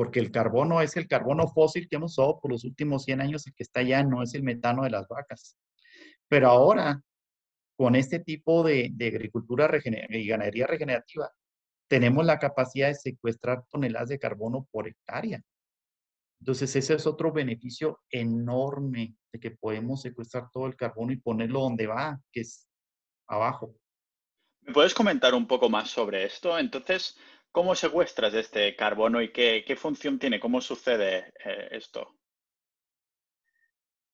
porque el carbono es el carbono fósil que hemos usado por los últimos 100 años, el que está allá no es el metano de las vacas. Pero ahora, con este tipo de, agricultura y ganadería regenerativa, tenemos la capacidad de secuestrar toneladas de carbono por hectárea. Entonces, ese es otro beneficio enorme de que podemos secuestrar todo el carbono y ponerlo donde va, que es abajo. ¿Me puedes comentar un poco más sobre esto? Entonces, ¿cómo secuestras este carbono y qué, función tiene? ¿Cómo sucede eh, esto?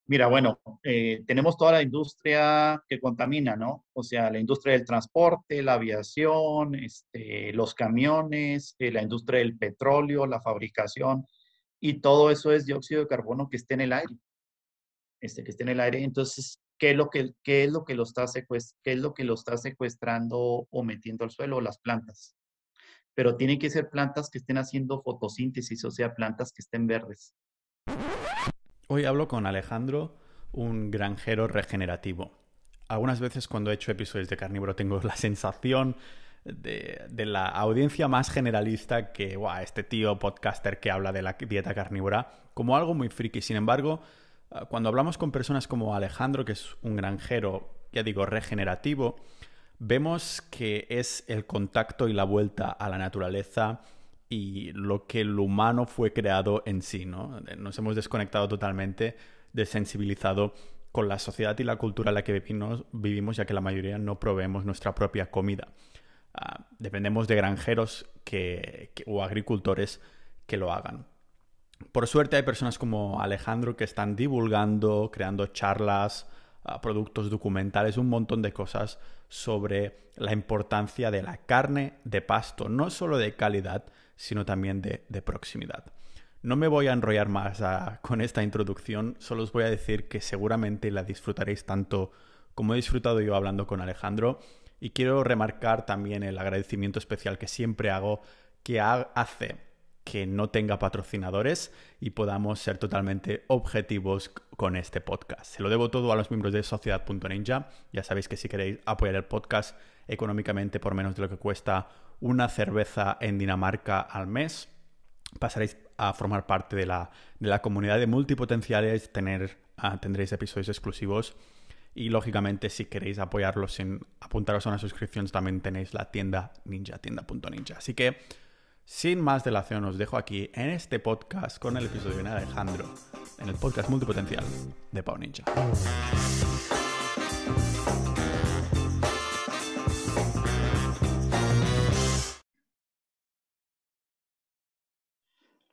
Mira, bueno, eh, tenemos toda la industria que contamina, ¿no? O sea, la industria del transporte, la aviación, este, los camiones, eh, la industria del petróleo, la fabricación y todo eso es dióxido de carbono que esté en el aire. Este, que esté en el aire. Entonces, ¿qué es lo que, qué lo está qué es lo, que lo está secuestrando o metiendo al suelo? Las plantas. Pero tienen que ser plantas que estén haciendo fotosíntesis, o sea, plantas que estén verdes. Hoy hablo con Alejandro, un granjero regenerativo. Algunas veces cuando he hecho episodios de carnívoro tengo la sensación de, la audiencia más generalista que, wow, este tío podcaster que habla de la dieta carnívora, como algo muy friki. Sin embargo, ah, cuando hablamos con personas como Alejandro, que es un granjero, ya digo, regenerativo, vemos que es el contacto y la vuelta a la naturaleza y lo que el humano fue creado en sí, ¿no? Nos hemos desconectado totalmente, desensibilizado con la sociedad y la cultura en la que vivimos, ya que la mayoría no proveemos nuestra propia comida. Ah, dependemos de granjeros o agricultores que lo hagan. Por suerte hay personas como Alejandro que están divulgando, creando charlas, productos documentales, un montón de cosas sobre la importancia de la carne de pasto, no solo de calidad, sino también de, proximidad. No me voy a enrollar más con esta introducción, solo os voy a decir que seguramente la disfrutaréis tanto como he disfrutado yo hablando con Alejandro y quiero remarcar también el agradecimiento especial que siempre hago, que hace que no tenga patrocinadores y podamos ser totalmente objetivos con este podcast. Se lo debo todo a los miembros de Sociedad.ninja. Ya sabéis que si queréis apoyar el podcast económicamente por menos de lo que cuesta una cerveza en Dinamarca al mes, pasaréis a formar parte de la, de la comunidad de multipotenciales, tener, ah, tendréis episodios exclusivos y lógicamente, si queréis apoyarlos sin apuntaros a una suscripción, también tenéis la tienda ninja, tienda.ninja. Así que, sin más dilación, os dejo aquí en este podcast con el episodio de Alejandro, en el podcast multipotencial de Pau Ninja.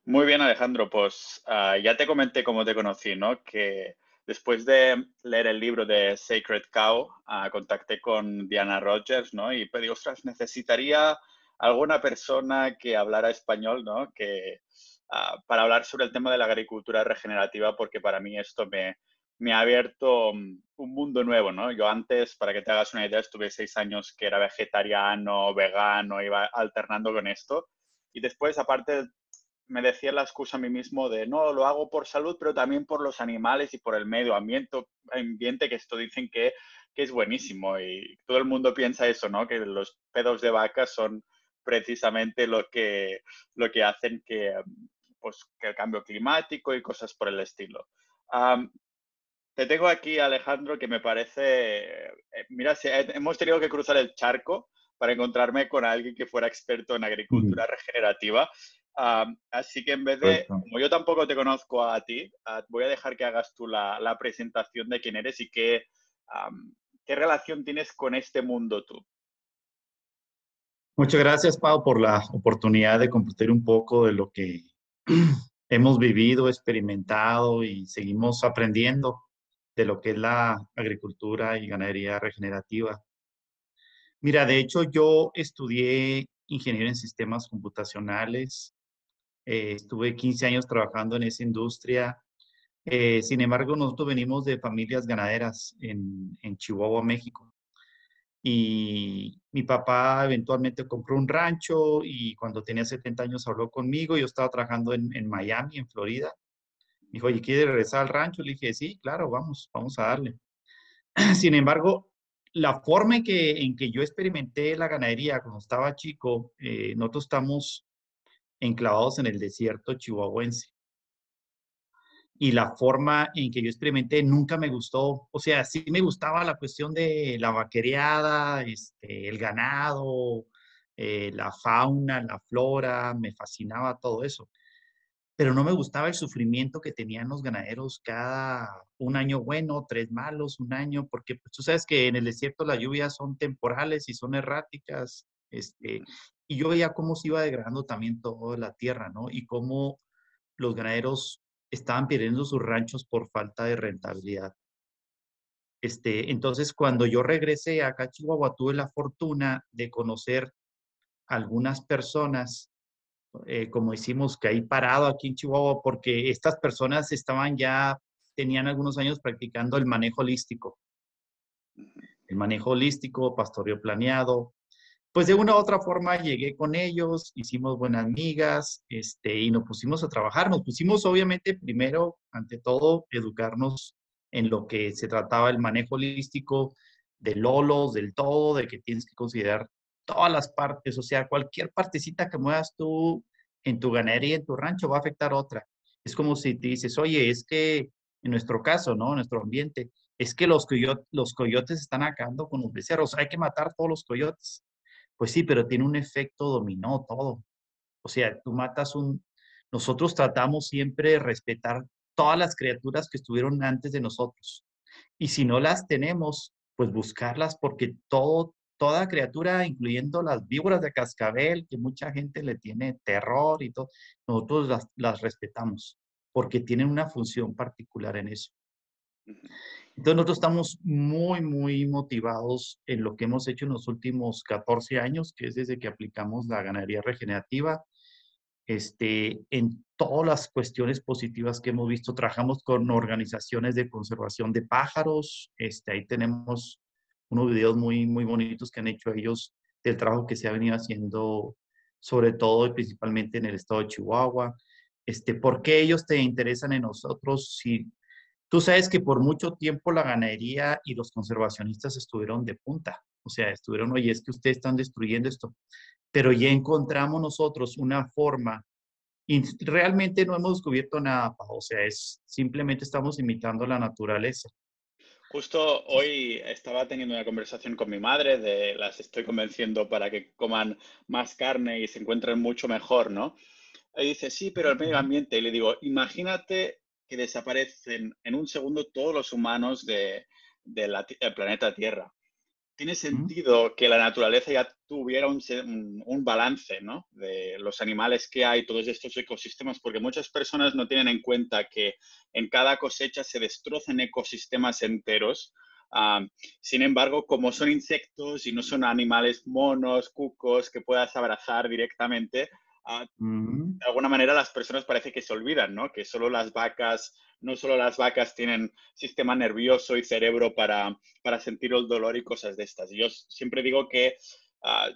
Muy bien, Alejandro. Pues ah, ya te comenté cómo te conocí, ¿no? Que Después de leer el libro de Sacred Cow, ah, contacté con Diana Rogers, ¿no? Y pedí, ostras, necesitaría alguna persona que hablara español, ¿no? Que, ah, para hablar sobre el tema de la agricultura regenerativa, porque para mí esto me, me ha abierto mm, un mundo nuevo, ¿no? Yo antes, para que te hagas una idea, estuve seis años que era vegetariano, vegano, iba alternando con esto. Y después, aparte me decía la excusa a mí mismo de no, lo hago por salud, pero también por los animales y por el medio ambiente, ambiente que esto dicen que, es buenísimo y todo el mundo piensa eso, ¿no? Que los pedos de vaca son precisamente lo que, lo que hacen que, pues, que el cambio climático y cosas por el estilo. te tengo aquí, Alejandro, que me parece, eh, mira, hemos tenido que cruzar el charco para encontrarme con alguien que fuera experto en agricultura regenerativa así que en vez de, como yo tampoco te conozco a ti, ah, voy a dejar que hagas tú la, presentación de quién eres y qué, qué relación tienes con este mundo tú. Muchas gracias, Pau, por la oportunidad de compartir un poco de lo que hemos vivido, experimentado y seguimos aprendiendo de lo que es la agricultura y ganadería regenerativa. Mira, de hecho, yo estudié ingeniero en sistemas computacionales eh, estuve 15 años trabajando en esa industria. Eh, sin embargo, nosotros venimos de familias ganaderas en, en, Chihuahua, México. Y mi papá eventualmente compró un rancho y cuando tenía 70 años habló conmigo. Yo estaba trabajando en, en Miami, en Florida. Me dijo, oye, ¿quieres regresar al rancho? Le dije, sí, claro, vamos, vamos a darle. Sin embargo, la forma en que, en que yo experimenté la ganadería cuando estaba chico, eh, nosotros estamos enclavados en el desierto chihuahuense. Y la forma en que yo experimenté nunca me gustó. O sea, sí me gustaba la cuestión de la vaquereada, este, el ganado, eh, la fauna, la flora, me fascinaba todo eso. Pero no me gustaba el sufrimiento que tenían los ganaderos cada un año bueno, tres malos, un año, porque pues, tú sabes que en el desierto las lluvias son temporales y son erráticas. Este, y yo veía cómo se iba degradando también toda la tierra, ¿no? Y cómo los ganaderos estaban perdiendo sus ranchos por falta de rentabilidad. Este, entonces, cuando yo regresé acá a Chihuahua, tuve la fortuna de conocer algunas personas, eh, como hicimos, que ahí parado aquí en Chihuahua, porque estas personas estaban ya, tenían algunos años practicando el manejo holístico. El manejo holístico, pastoreo planeado, pues de una u otra forma llegué con ellos, hicimos buenas amigas, este, y nos pusimos a trabajar. Nos pusimos, obviamente, primero, ante todo, educarnos en lo que se trataba el manejo holístico de lolos, del todo, de que tienes que considerar todas las partes, o sea, cualquier partecita que muevas tú en tu ganadería, en tu rancho, va a afectar otra. Es como si te dices, oye, es que en nuestro caso, ¿no? En nuestro ambiente, es que los, coyotes, los coyotes están acabando con los becerros, hay que matar todos los coyotes. Pues sí, pero tiene un efecto dominó todo. O sea, tú matas un... Nosotros tratamos siempre de respetar todas las criaturas que estuvieron antes de nosotros. Y si no las tenemos, pues buscarlas porque todo, toda criatura, incluyendo las víboras de cascabel, que mucha gente le tiene terror y todo, nosotros las, las respetamos porque tienen una función particular en eso. Entonces nosotros estamos muy, muy motivados en lo que hemos hecho en los últimos 14 años, que es desde que aplicamos la ganadería regenerativa. Este, en todas las cuestiones positivas que hemos visto, trabajamos con organizaciones de conservación de pájaros. Este, ahí tenemos unos videos muy, muy bonitos que han hecho ellos del trabajo que se ha venido haciendo, sobre todo y principalmente en el estado de Chihuahua. Este, ¿Por qué ellos te interesan en nosotros? Si Tú sabes que por mucho tiempo la ganadería y los conservacionistas estuvieron de punta. O sea, estuvieron, oye, es que ustedes están destruyendo esto. Pero ya encontramos nosotros una forma y realmente no hemos descubierto nada, o sea, es simplemente estamos imitando la naturaleza. Justo hoy estaba teniendo una conversación con mi madre de las estoy convenciendo para que coman más carne y se encuentren mucho mejor, ¿no? Y dice, sí, pero el medio ambiente. Y le digo, imagínate que desaparecen en un segundo todos los humanos del planeta Tierra. Tiene sentido que la naturaleza ya tuviera un, un, balance ¿no? de los animales que hay, todos estos ecosistemas, porque muchas personas no tienen en cuenta que en cada cosecha se destrozan ecosistemas enteros. Ah, sin embargo, como son insectos y no son animales monos, cucos que puedas abrazar directamente, Ah, de alguna manera las personas parece que se olvidan, ¿no? Que solo las vacas, no solo las vacas tienen sistema nervioso y cerebro para, para sentir el dolor y cosas de estas. yo siempre digo que ah,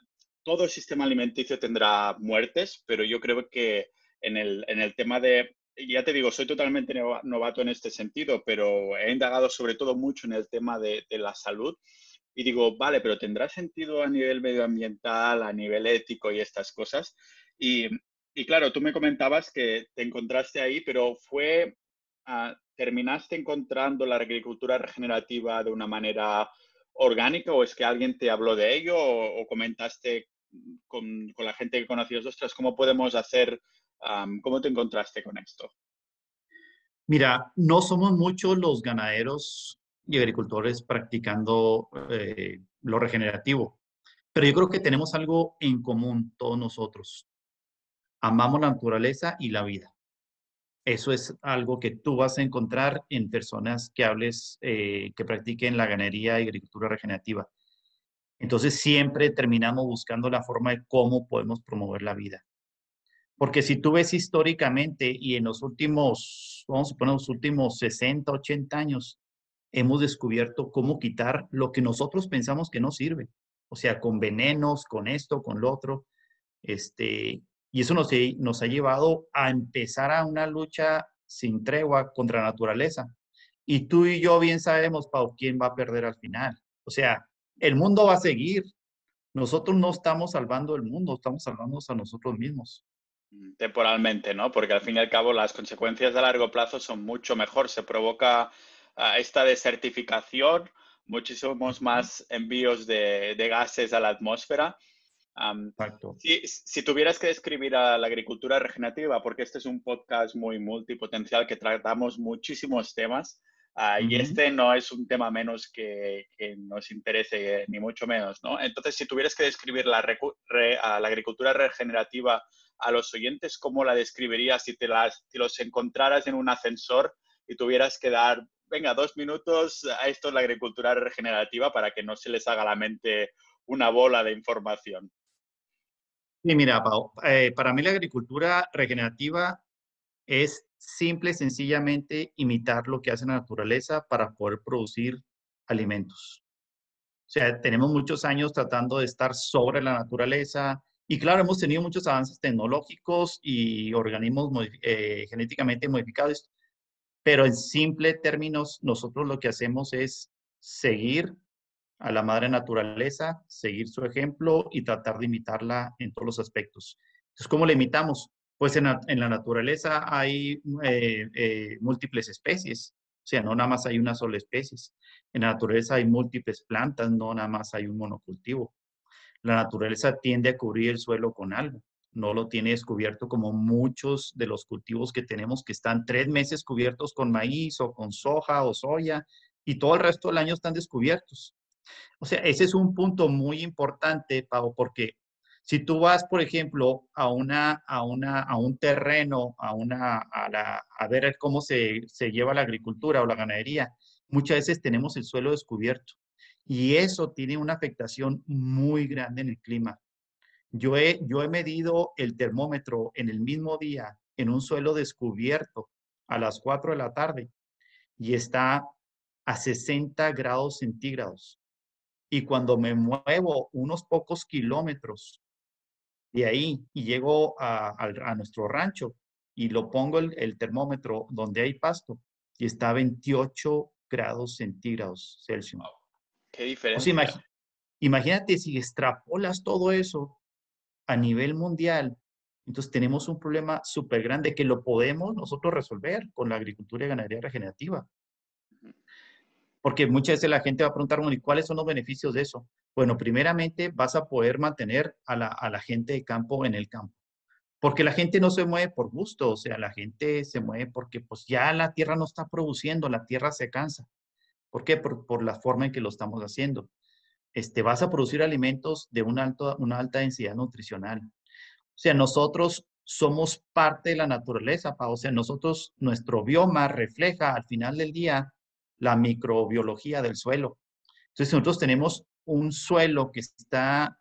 todo el sistema alimenticio tendrá muertes, pero yo creo que en el, en el tema de, ya te digo, soy totalmente novato en este sentido, pero he indagado sobre todo mucho en el tema de, de la salud y digo, vale, pero ¿tendrá sentido a nivel medioambiental, a nivel ético y estas cosas? Y, claro, tú me comentabas que te encontraste ahí, pero fue, ah, ¿terminaste encontrando la agricultura regenerativa de una manera orgánica o es que alguien te habló de ello o, comentaste con, la gente que conocías, ostras, ¿cómo podemos hacer, cómo te encontraste con esto? Mira, no somos muchos los ganaderos y agricultores practicando eh, lo regenerativo, pero yo creo que tenemos algo en común todos nosotros amamos la naturaleza y la vida. Eso es algo que tú vas a encontrar en personas que hables, eh, que practiquen la ganadería y agricultura regenerativa. Entonces siempre terminamos buscando la forma de cómo podemos promover la vida. Porque si tú ves históricamente y en los últimos, vamos a poner los últimos 60, 80 años, hemos descubierto cómo quitar lo que nosotros pensamos que no sirve. O sea, con venenos, con esto, con lo otro. Este, y eso nos, nos ha llevado a empezar a una lucha sin tregua contra la naturaleza. Y tú y yo bien sabemos, Pau, quién va a perder al final. O sea, el mundo va a seguir. Nosotros no estamos salvando el mundo, estamos salvándonos a nosotros mismos. Mm, temporalmente, ¿no? Porque al fin y al cabo las consecuencias a largo plazo son mucho mejor. Se provoca ah, esta desertificación, muchísimos más envíos de, gases a la atmósfera. Si, tuvieras que describir a la agricultura regenerativa, porque este es un podcast muy multipotencial que tratamos muchísimos temas, ah, y este no es un tema menos que, nos interese, ni mucho menos, ¿no? Entonces, si tuvieras que describir la, a la agricultura regenerativa a los oyentes, ¿cómo la describirías si te las, si los encontraras en un ascensor y tuvieras que dar, venga, dos minutos a esto es la agricultura regenerativa para que no se les haga la mente una bola de información? Sí, mira, eh, para mí la agricultura regenerativa es simple, sencillamente imitar lo que hace la naturaleza para poder producir alimentos. O sea, tenemos muchos años tratando de estar sobre la naturaleza, y claro, hemos tenido muchos avances tecnológicos y organismos eh, genéticamente modificados, pero en simple términos, nosotros lo que hacemos es seguir a la madre naturaleza, seguir su ejemplo y tratar de imitarla en todos los aspectos. Entonces, ¿cómo la imitamos? Pues en la, naturaleza hay eh, eh, múltiples especies, o sea, no nada más hay una sola especie. En la naturaleza hay múltiples plantas, no nada más hay un monocultivo la naturaleza tiende a cubrir el suelo con algo. No lo tiene descubierto como muchos de los cultivos que tenemos que están tres meses cubiertos con maíz o con soja o soya y todo el resto del año están descubiertos. O sea, ese es un punto muy importante, Pau, porque si tú vas, por ejemplo, a, una, a, una, a un terreno, a, una, a, la, a ver cómo se, se lleva la agricultura o la ganadería, muchas veces tenemos el suelo descubierto. Y eso tiene una afectación muy grande en el clima. Yo he, yo he medido el termómetro en el mismo día en un suelo descubierto a las 4 de la tarde y está a 60 grados centígrados. Y cuando me muevo unos pocos kilómetros de ahí y llego a, nuestro rancho y lo pongo el, el, termómetro donde hay pasto y está a 28 grados centígrados Celsius. Qué diferencia. imagínate si extrapolas todo eso a nivel mundial, entonces tenemos un problema súper grande que lo podemos nosotros resolver con la agricultura y ganadería regenerativa. Porque muchas veces la gente va a preguntar, bueno, ¿y cuáles son los beneficios de eso? Bueno, primeramente vas a poder mantener a la, a la gente de campo en el campo. Porque la gente no se mueve por gusto, o sea, la gente se mueve porque pues ya la tierra no está produciendo, la tierra se cansa. ¿Por qué? Por, la forma en que lo estamos haciendo. Este, vas a producir alimentos de una, alto, una alta densidad nutricional. O sea, nosotros somos parte de la naturaleza, o sea, nosotros, nuestro bioma refleja al final del día la microbiología del suelo. Entonces, nosotros tenemos un suelo que está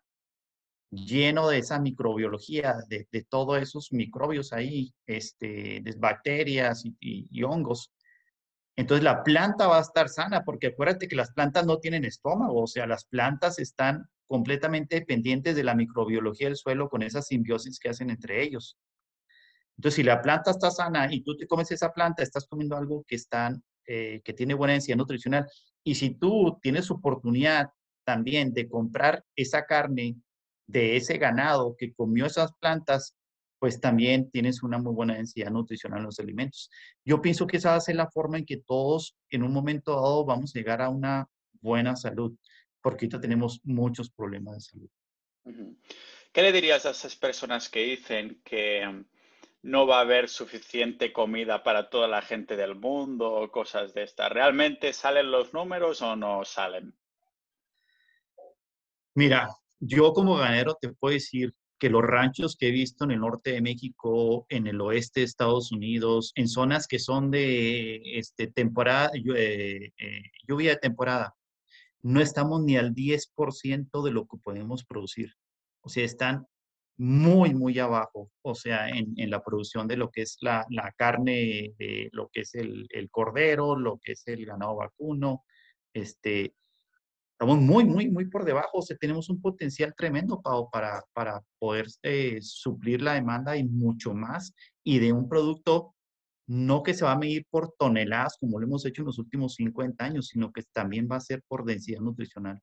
lleno de esa microbiología, de, todos esos microbios ahí, este, de bacterias y hongos. Entonces la planta va a estar sana, porque acuérdate que las plantas no tienen estómago, o sea, las plantas están completamente dependientes de la microbiología del suelo con esa simbiosis que hacen entre ellos. Entonces, si la planta está sana y tú te comes esa planta, estás comiendo algo que, están, eh, que tiene buena densidad nutricional. Y si tú tienes oportunidad también de comprar esa carne de ese ganado que comió esas plantas, pues también tienes una muy buena densidad nutricional en los alimentos. Yo pienso que esa va a ser la forma en que todos en un momento dado vamos a llegar a una buena salud, porque ahorita tenemos muchos problemas de salud. ¿Qué le dirías a esas personas que dicen que no va a haber suficiente comida para toda la gente del mundo o cosas de estas? ¿Realmente salen los números o no salen? Mira, yo como ganadero te puedo decir que los ranchos que he visto en el norte de México, en el oeste de Estados Unidos, en zonas que son de este, temporada, eh, eh, lluvia de temporada, no estamos ni al 10% de lo que podemos producir. O sea, están muy, muy abajo, o sea, en, la producción de lo que es la, carne, de lo que es el, el, cordero, lo que es el ganado vacuno, este, estamos muy, muy, muy por debajo. O sea, tenemos un potencial tremendo, para, para poder eh, suplir la demanda y mucho más. Y de un producto no que se va a medir por toneladas como lo hemos hecho en los últimos 50 años, sino que también va a ser por densidad nutricional.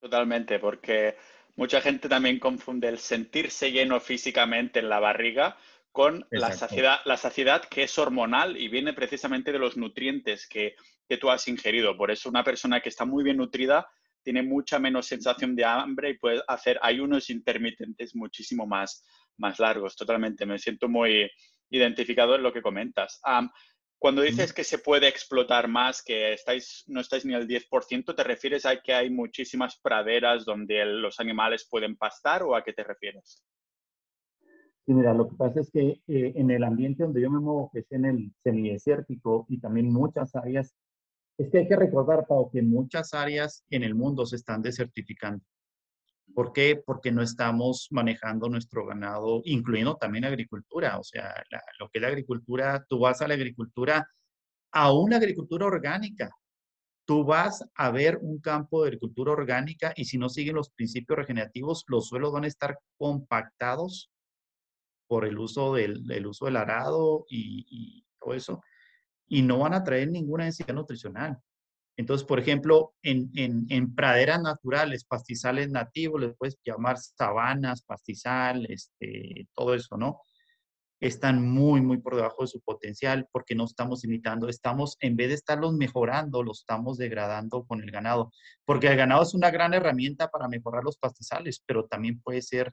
Totalmente, porque mucha gente también confunde el sentirse lleno físicamente en la barriga con la saciedad, la saciedad que es hormonal y viene precisamente de los nutrientes que, que tú has ingerido. Por eso una persona que está muy bien nutrida tiene mucha menos sensación de hambre y puede hacer ayunos intermitentes muchísimo más, más largos. Totalmente, me siento muy identificado en lo que comentas. Cuando dices que se puede explotar más, que estáis, no estáis ni al 10%, ¿te refieres a que hay muchísimas praderas donde los animales pueden pastar o a qué te refieres? Sí, mira, lo que pasa es que eh, en el ambiente donde yo me muevo, que es en el semidesértico y también muchas áreas es que hay que recordar, Pau, que muchas áreas en el mundo se están desertificando. ¿Por qué? Porque no estamos manejando nuestro ganado, incluyendo también agricultura. O sea, lo que es la agricultura, tú vas a la agricultura, a una agricultura orgánica. Tú vas a ver un campo de agricultura orgánica y si no siguen los principios regenerativos, los suelos van a estar compactados por el uso del, uso del arado y, y todo eso y no van a traer ninguna densidad nutricional. Entonces, por ejemplo, en, praderas naturales, pastizales nativos, les puedes llamar sabanas, pastizal, este, todo eso, ¿no? Están muy, muy por debajo de su potencial porque no estamos imitando, estamos, en vez de estarlos mejorando, los estamos degradando con el ganado. Porque el ganado es una gran herramienta para mejorar los pastizales, pero también puede ser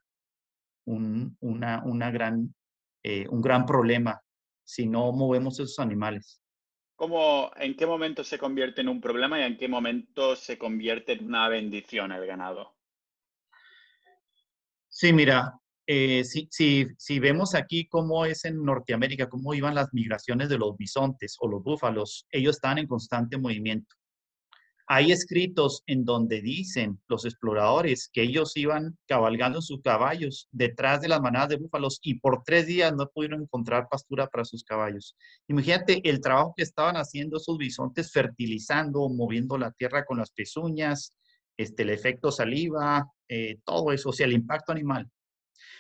un, una, una gran, eh, un gran problema si no movemos esos animales. ¿Cómo, ¿En qué momento se convierte en un problema y en qué momento se convierte en una bendición el ganado? Sí, mira, eh, si, si, vemos aquí cómo es en Norteamérica, cómo iban las migraciones de los bisontes o los búfalos, ellos están en constante movimiento. Hay escritos en donde dicen los exploradores que ellos iban cabalgando sus caballos detrás de las manadas de búfalos y por tres días no pudieron encontrar pastura para sus caballos. Imagínate el trabajo que estaban haciendo esos bisontes fertilizando, moviendo la tierra con las pezuñas, este, el efecto saliva, eh, todo eso, o sea, el impacto animal.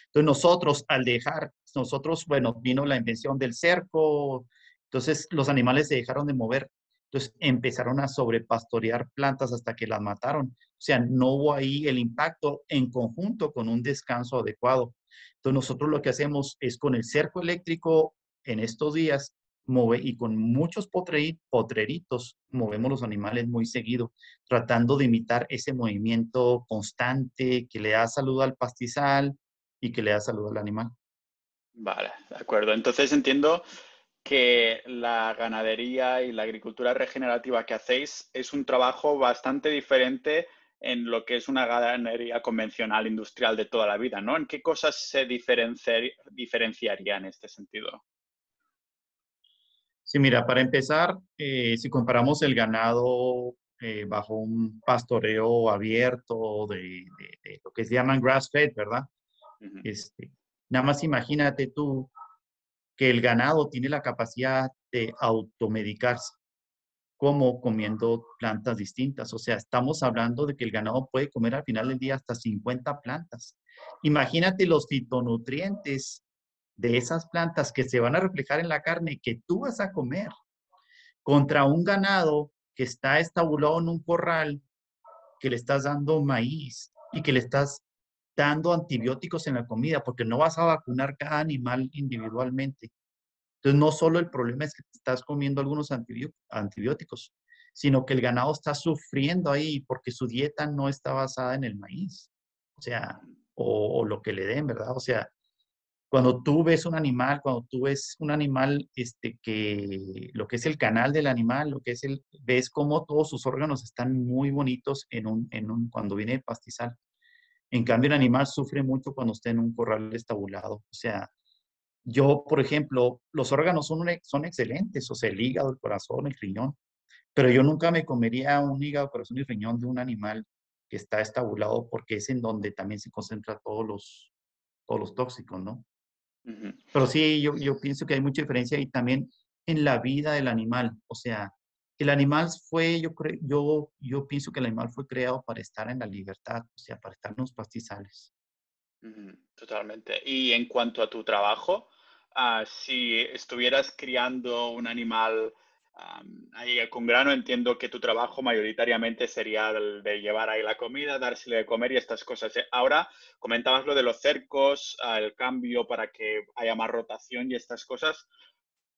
Entonces nosotros al dejar, nosotros, bueno, vino la invención del cerco, entonces los animales se dejaron de mover entonces empezaron a sobrepastorear plantas hasta que las mataron. O sea, no hubo ahí el impacto en conjunto con un descanso adecuado. Entonces nosotros lo que hacemos es con el cerco eléctrico en estos días move, y con muchos potreritos movemos los animales muy seguido, tratando de imitar ese movimiento constante que le da salud al pastizal y que le da salud al animal. Vale, de acuerdo. Entonces entiendo que la ganadería y la agricultura regenerativa que hacéis es un trabajo bastante diferente en lo que es una ganadería convencional industrial de toda la vida, ¿no? ¿En qué cosas se diferenciaría en este sentido? Sí, mira, para empezar, eh, si comparamos el ganado eh, bajo un pastoreo abierto de, lo que se llaman grass-fed, ¿verdad? este, nada más imagínate tú que el ganado tiene la capacidad de automedicarse, como comiendo plantas distintas. O sea, estamos hablando de que el ganado puede comer al final del día hasta 50 plantas. Imagínate los fitonutrientes de esas plantas que se van a reflejar en la carne que tú vas a comer contra un ganado que está estabulado en un corral, que le estás dando maíz y que le estás dando antibióticos en la comida, porque no vas a vacunar cada animal individualmente. Entonces, no solo el problema es que estás comiendo algunos antibióticos, sino que el ganado está sufriendo ahí porque su dieta no está basada en el maíz, o sea, o, lo que le den, ¿verdad? O sea, cuando tú ves un animal, cuando tú ves un animal, este, que lo que es el canal del animal, lo que es el, ves cómo todos sus órganos están muy bonitos en un, en un, cuando viene el pastizal. En cambio, el animal sufre mucho cuando está en un corral estabulado. O sea, yo, por ejemplo, los órganos son, son excelentes, o sea, el hígado, el corazón, el riñón, pero yo nunca me comería un hígado, corazón y riñón de un animal que está estabulado porque es en donde también se concentran todos los, todos los tóxicos, ¿no? Pero sí, yo, yo pienso que hay mucha diferencia y también en la vida del animal, o sea, el animal fue, yo creo, yo, yo pienso que el animal fue creado para estar en la libertad, o sea, para estar en los pastizales. Totalmente. Y en cuanto a tu trabajo, ah, si estuvieras criando un animal ahí con grano entiendo que tu trabajo mayoritariamente sería el de llevar ahí la comida, dársele de comer y estas cosas. ¿eh? Ahora comentabas lo de los cercos, ah, el cambio para que haya más rotación y estas cosas.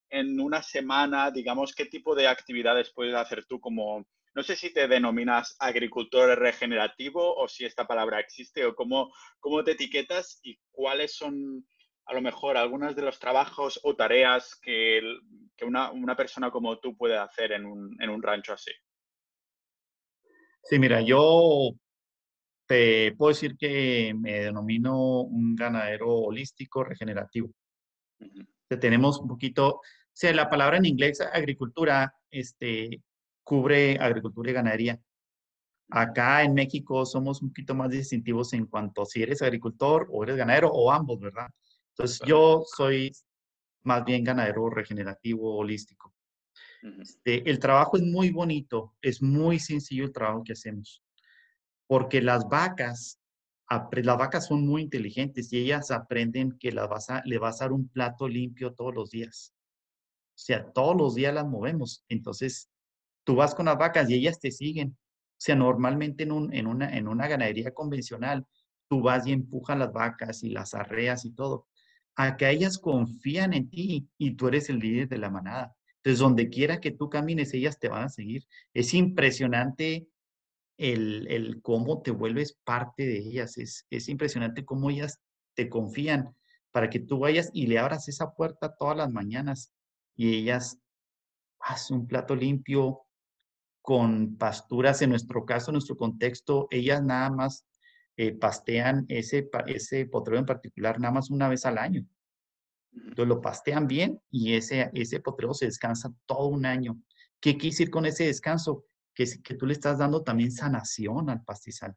En una semana, digamos, ¿qué tipo de actividades puedes hacer tú como, no sé si te denominas agricultor regenerativo o si esta palabra existe o cómo, cómo te etiquetas y cuáles son a lo mejor algunos de los trabajos o tareas que, una, persona como tú puede hacer en un, rancho así? Sí, mira, yo te puedo decir que me denomino un ganadero holístico regenerativo. Tenemos un poquito, sea, la palabra en inglés agricultura este, cubre agricultura y ganadería. Acá en México somos un poquito más distintivos en cuanto si eres agricultor o eres ganadero o ambos, ¿verdad? Entonces, yo soy más bien ganadero regenerativo, holístico. Este, el trabajo es muy bonito, es muy sencillo el trabajo que hacemos, porque las vacas, las vacas son muy inteligentes y ellas aprenden que las vas a, le vas a dar un plato limpio todos los días. O sea, todos los días las movemos. Entonces, tú vas con las vacas y ellas te siguen. O sea, normalmente en, un, en, una, en una ganadería convencional, tú vas y empujas las vacas y las arreas y todo a que ellas confían en ti y tú eres el líder de la manada. Entonces, donde quiera que tú camines, ellas te van a seguir. Es impresionante el, cómo te vuelves parte de ellas. Es, es impresionante cómo ellas te confían para que tú vayas y le abras esa puerta todas las mañanas y ellas hacen un plato limpio con pasturas, en nuestro caso, en nuestro contexto, ellas nada más eh, pastean ese, ese potrero en particular nada más una vez al año. Entonces lo pastean bien y ese, ese potrero se descansa todo un año. ¿Qué quiere decir con ese descanso? Que, que tú le estás dando también sanación al pastizal.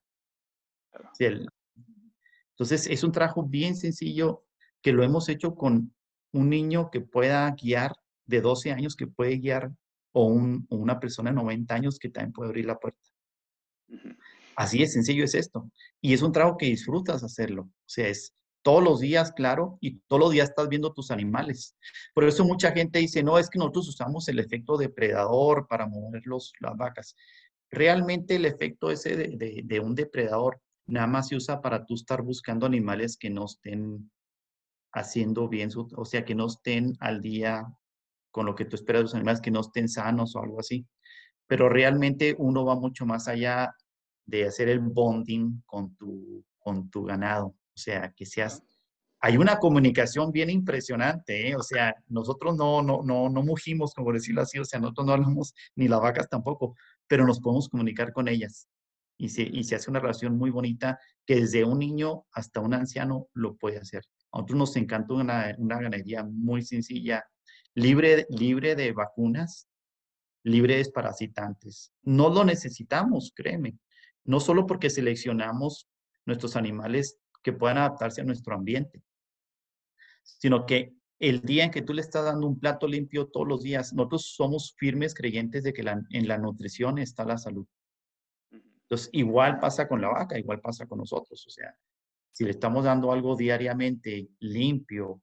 entonces es un trabajo bien sencillo que lo hemos hecho con un niño que pueda guiar de 12 años, que puede guiar, o, un, una persona de 90 años que también puede abrir la puerta. Así de sencillo es esto. Y es un trabajo que disfrutas hacerlo. O sea, es todos los días, claro, y todos los días estás viendo tus animales. Por eso mucha gente dice, no, es que nosotros usamos el efecto depredador para mover los, las vacas. Realmente el efecto ese de, de, un depredador nada más se usa para tú estar buscando animales que no estén haciendo bien, su, o sea, que no estén al día con lo que tú esperas de los animales, que no estén sanos o algo así. Pero realmente uno va mucho más allá de hacer el bonding con tu, con tu ganado. O sea, que seas... Hay una comunicación bien impresionante, ¿eh? O sea, nosotros no, no, no, no mugimos, como decirlo así, o sea, nosotros no hablamos, ni las vacas tampoco, pero nos podemos comunicar con ellas. Y se, y se hace una relación muy bonita que desde un niño hasta un anciano lo puede hacer. A nosotros nos encanta una, una ganadería muy sencilla, libre, libre de vacunas, libre de desparasitantes. No lo necesitamos, créeme no solo porque seleccionamos nuestros animales que puedan adaptarse a nuestro ambiente, sino que el día en que tú le estás dando un plato limpio todos los días, nosotros somos firmes creyentes de que en la nutrición está la salud. Entonces, igual pasa con la vaca, igual pasa con nosotros. O sea, si le estamos dando algo diariamente limpio,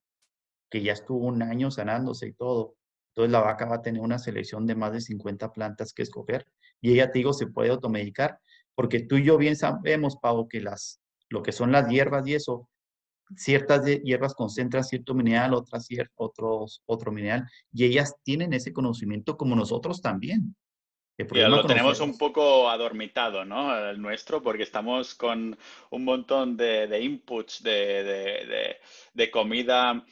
que ya estuvo un año sanándose y todo, entonces la vaca va a tener una selección de más de 50 plantas que escoger y ella, te digo, se puede automedicar porque tú y yo bien sabemos, Pau, que las, lo que son las hierbas y eso, ciertas hierbas concentran cierto mineral, otras otros, otro mineral, y ellas tienen ese conocimiento como nosotros también. Ya lo tenemos un poco adormitado, ¿no? El nuestro, porque estamos con un montón de, inputs de, de, de, comida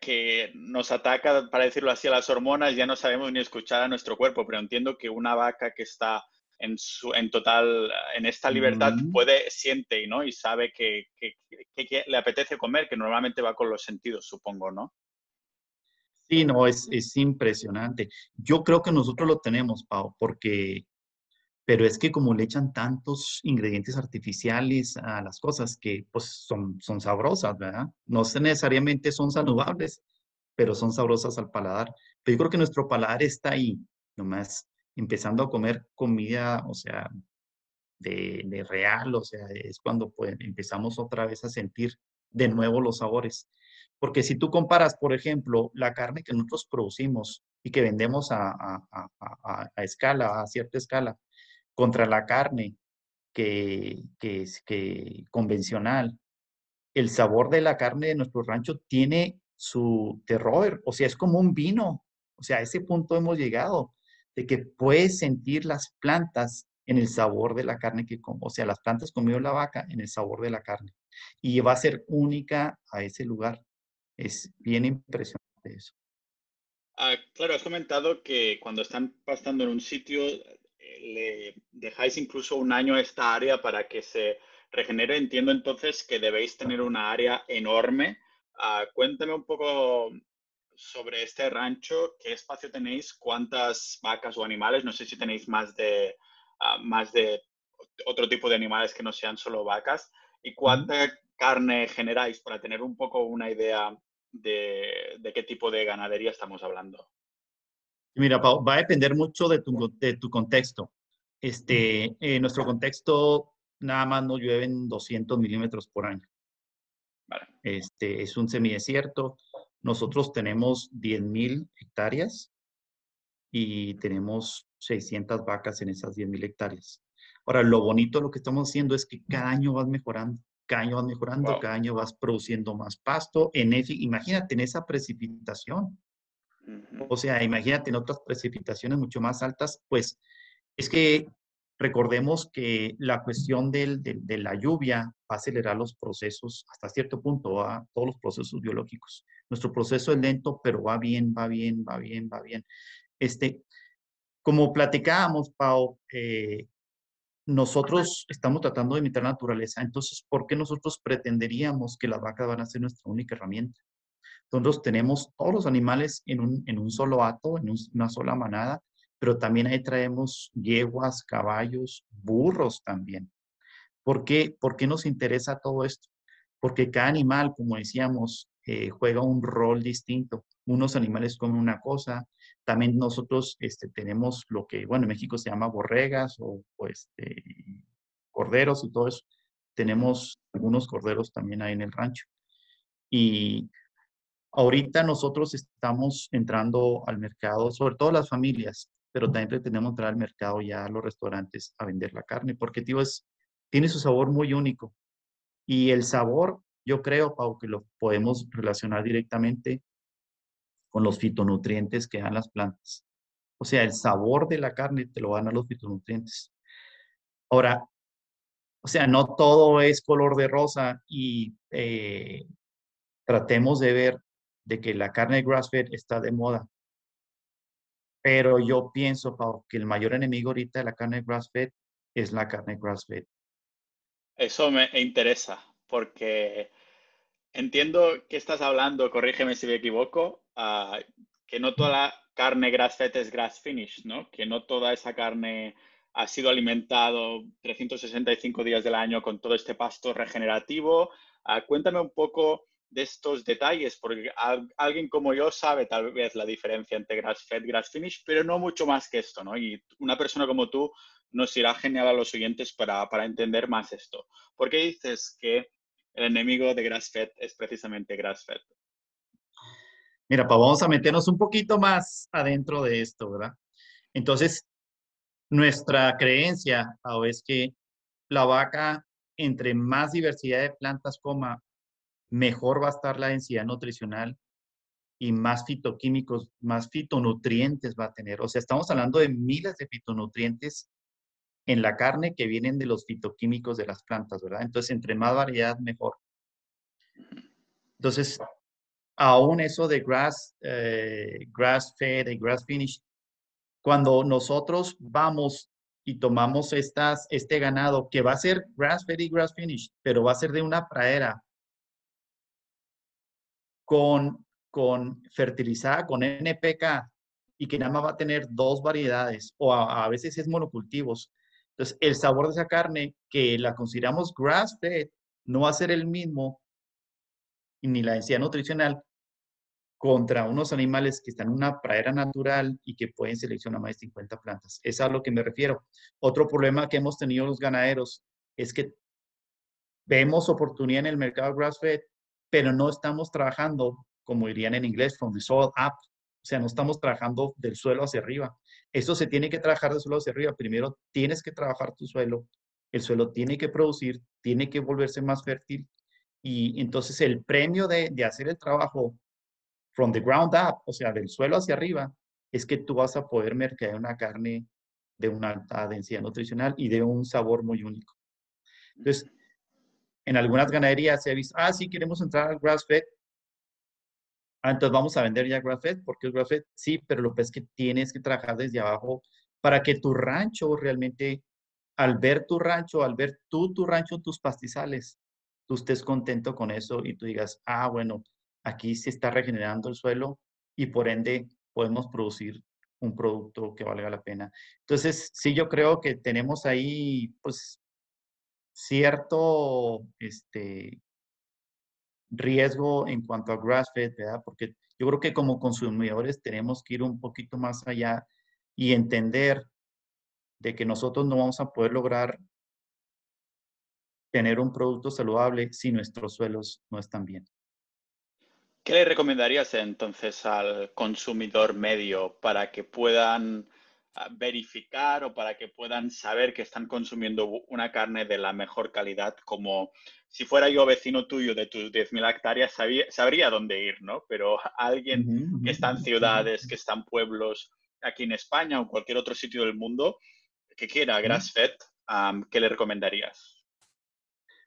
que nos ataca, para decirlo así, a las hormonas, ya no sabemos ni escuchar a nuestro cuerpo, pero entiendo que una vaca que está en, su, en total, en esta libertad, puede, siente ¿no? y sabe que, le apetece comer, que normalmente va con los sentidos, supongo, ¿no? Sí, no, es, es impresionante. Yo creo que nosotros lo tenemos, Pau, porque, pero es que como le echan tantos ingredientes artificiales a las cosas que pues son, son sabrosas, ¿verdad? No necesariamente son saludables, pero son sabrosas al paladar. Pero yo creo que nuestro paladar está ahí, nomás empezando a comer comida, o sea, de, real, o sea, es cuando pues, empezamos otra vez a sentir de nuevo los sabores. Porque si tú comparas, por ejemplo, la carne que nosotros producimos y que vendemos a, a, escala, a cierta escala, contra la carne que, que es que convencional, el sabor de la carne de nuestro rancho tiene su terror, o sea, es como un vino, o sea, a ese punto hemos llegado, de que puedes sentir las plantas en el sabor de la carne que como, o sea, las plantas comió la vaca en el sabor de la carne. Y va a ser única a ese lugar. Es bien impresionante eso. Ah, claro, has comentado que cuando están pasando en un sitio, le dejáis incluso un año a esta área para que se regenere. Entiendo entonces que debéis tener una área enorme. Ah, cuéntame un poco sobre este rancho, qué espacio tenéis, cuántas vacas o animales, no sé si tenéis más de, ah, más de otro tipo de animales que no sean solo vacas, y cuánta carne generáis para tener un poco una idea de, qué tipo de ganadería estamos hablando. Mira, Pau, va a depender mucho de tu, de tu contexto. Este, en nuestro contexto, nada más nos llueven 200 milímetros por año. Este, es un semidesierto. Nosotros tenemos 10.000 hectáreas y tenemos 600 vacas en esas 10.000 hectáreas. Ahora, lo bonito de lo que estamos haciendo es que cada año vas mejorando, cada año vas mejorando, cada año vas produciendo más pasto. En imagínate en esa precipitación. O sea, imagínate en otras precipitaciones mucho más altas, pues es que Recordemos que la cuestión del, de la lluvia va a acelerar los procesos hasta cierto punto, a todos los procesos biológicos. Nuestro proceso es lento, pero va bien, va bien, va bien, va bien. Este, como platicábamos, Pau, eh, nosotros estamos tratando de imitar la naturaleza, entonces, ¿por qué nosotros pretenderíamos que las vacas van a ser nuestra única herramienta? Nosotros tenemos todos los animales en un, en un solo hato, en una sola manada, pero también ahí traemos yeguas, caballos, burros también. ¿Por qué, ¿Por qué nos interesa todo esto? Porque cada animal, como decíamos, eh, juega un rol distinto. Unos animales comen una cosa, también nosotros este, tenemos lo que, bueno, en México se llama borregas o, este, corderos y todo eso. Tenemos algunos corderos también ahí en el rancho. Y ahorita nosotros estamos entrando al mercado, sobre todo las familias, pero también pretendemos entrar al mercado ya a los restaurantes a vender la carne, porque tío, es, tiene su sabor muy único. Y el sabor, yo creo, Pau, que lo podemos relacionar directamente con los fitonutrientes que dan las plantas. O sea, el sabor de la carne te lo van a los fitonutrientes. Ahora, o sea, no todo es color de rosa y eh, tratemos de ver de que la carne grass-fed está de moda. Pero yo pienso, Pau, que el mayor enemigo ahorita de la carne grass-fed es la carne grass-fed. Eso me interesa, porque entiendo que estás hablando, corrígeme si me equivoco, ah, que no toda la carne grass-fed es grass-finish, ¿no? Que no toda esa carne ha sido alimentado 365 días del año con todo este pasto regenerativo. Ah, cuéntame un poco de estos detalles, porque alguien como yo sabe tal vez la diferencia entre grass fed, grass finish, pero no mucho más que esto, ¿no? Y una persona como tú nos irá genial a los siguientes para, para entender más esto. ¿Por qué dices que el enemigo de grass fed es precisamente grass fed? Mira, pues vamos a meternos un poquito más adentro de esto, ¿verdad? Entonces, nuestra creencia es que la vaca, entre más diversidad de plantas coma, mejor va a estar la densidad nutricional y más fitoquímicos, más fitonutrientes va a tener. O sea, estamos hablando de miles de fitonutrientes en la carne que vienen de los fitoquímicos de las plantas, ¿verdad? Entonces, entre más variedad, mejor. Entonces, aún eso de grass, eh, grass fed y grass finish, cuando nosotros vamos y tomamos este ganado que va a ser grass fed y grass finish, pero va a ser de una pradera con, con fertilizada con NPK y que nada más va a tener dos variedades o a, veces es monocultivos. Entonces, el sabor de esa carne que la consideramos grass-fed no va a ser el mismo ni la densidad nutricional contra unos animales que están en una pradera natural y que pueden seleccionar más de 50 plantas. Es a lo que me refiero. Otro problema que hemos tenido los ganaderos es que vemos oportunidad en el mercado grass-fed pero no estamos trabajando, como dirían en inglés, from the soil up, O sea, no estamos trabajando del suelo hacia arriba. Eso se tiene que trabajar del suelo hacia arriba. Primero tienes que trabajar tu suelo. El suelo tiene que producir, tiene que volverse más fértil. Y entonces el premio de, de hacer el trabajo from the ground up, o sea, del suelo hacia arriba, es que tú vas a poder mercadear una carne de una alta densidad nutricional y de un sabor muy único. Entonces, en algunas ganaderías se ha visto, ah, sí, queremos entrar al grass fed. Ah, entonces vamos a vender ya grass fed, porque es grass fed, sí, pero lo que es que tienes que trabajar desde abajo para que tu rancho realmente, al ver tu rancho, al ver tú tu rancho, tus pastizales, tú estés contento con eso y tú digas, ah, bueno, aquí se está regenerando el suelo y por ende podemos producir un producto que valga la pena. Entonces, sí, yo creo que tenemos ahí, pues, cierto este, riesgo en cuanto a grass-fed, ¿verdad? Porque yo creo que como consumidores tenemos que ir un poquito más allá y entender de que nosotros no vamos a poder lograr tener un producto saludable si nuestros suelos no están bien. ¿Qué le recomendarías entonces al consumidor medio para que puedan verificar o para que puedan saber que están consumiendo una carne de la mejor calidad? Como si fuera yo vecino tuyo de tus 10.000 hectáreas, sabría dónde ir, ¿no? Pero alguien que está en ciudades, que está en pueblos aquí en España o en cualquier otro sitio del mundo que quiera grass-fed, ¿qué le recomendarías?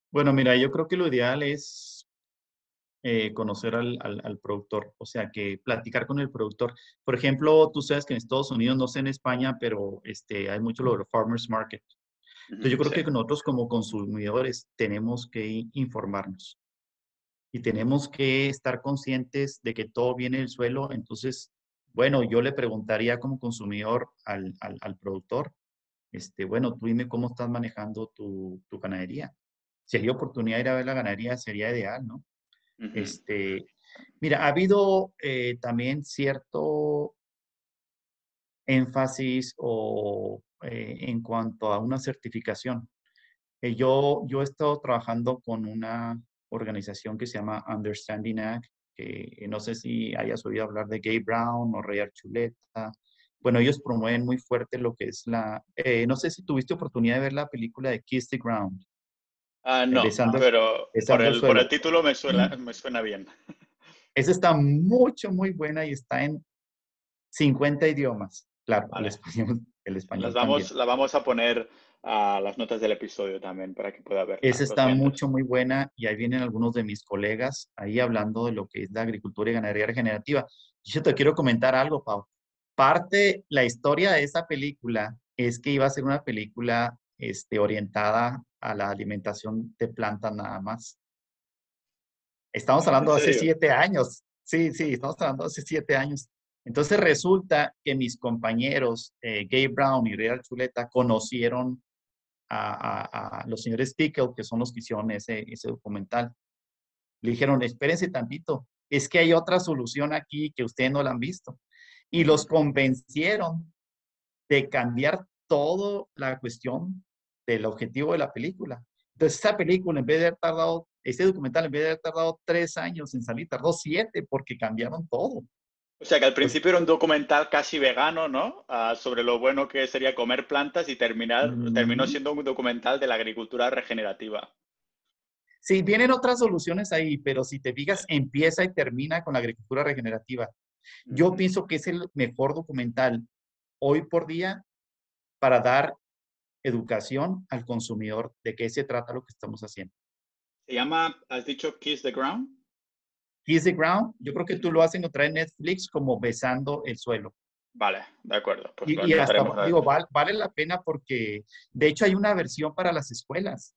Bueno, mira, yo creo que lo ideal es eh, conocer al, al, productor, o sea, que platicar con el productor. Por ejemplo, tú sabes que en Estados Unidos, no sé en España, pero este, hay mucho lo de farmers market. Entonces yo creo que nosotros como consumidores tenemos que informarnos y tenemos que estar conscientes de que todo viene del suelo. Entonces, bueno, yo le preguntaría como consumidor al, al, al productor, este, bueno, tú dime cómo estás manejando tu, tu ganadería. Si hay oportunidad de ir a ver la ganadería, sería ideal, ¿no? Este, mira, ha habido eh, también cierto énfasis o, eh, en cuanto a una certificación. Eh, yo, yo he estado trabajando con una organización que se llama Understanding Ag, que no sé si hayas oído hablar de Gay Brown o Ray Archuleta. Bueno, ellos promueven muy fuerte lo que es la... no sé si tuviste oportunidad de ver la película de Kiss the Ground. Ah, no, pero por el, título me suena, me suena bien. Esa está mucho, muy buena y está en 50 idiomas. Claro, el español. El español vamos, la vamos a poner a las notas del episodio también para que pueda ver. Esa está mucho, muy buena y ahí vienen algunos de mis colegas ahí hablando de lo que es la agricultura y ganadería regenerativa. Yo te quiero comentar algo, Pau. Parte, la historia de esa película es que iba a ser una película este, orientada a la alimentación de plantas nada más. Estamos hablando de hace siete años. Sí, sí, estamos hablando de hace siete años. Entonces resulta que mis compañeros, eh, Gabe Brown y Real Chuleta, conocieron a, los señores Pickle, que son los que hicieron ese, ese documental. Le dijeron, espérense tantito, es que hay otra solución aquí que ustedes no la han visto. Y los convencieron de cambiar toda la cuestión del objetivo de la película. Entonces, esa película, en vez de haber tardado, ese documental, en vez de haber tardado tres años en salir, tardó siete porque cambiaron todo. O sea, que al principio era un documental casi vegano, ¿no? Ah, sobre lo bueno que sería comer plantas y terminar, terminó siendo un documental de la agricultura regenerativa. Sí, vienen otras soluciones ahí, pero si te fijas, empieza y termina con la agricultura regenerativa. Yo pienso que es el mejor documental hoy por día para dar educación al consumidor de qué se trata lo que estamos haciendo. Se llama, has dicho, Kiss the Ground. Kiss the Ground, yo creo que tú lo vas a encontrar en Netflix como besando el suelo. Vale, de acuerdo. Pues y, hasta, digo, vale, la pena porque, de hecho, hay una versión para las escuelas.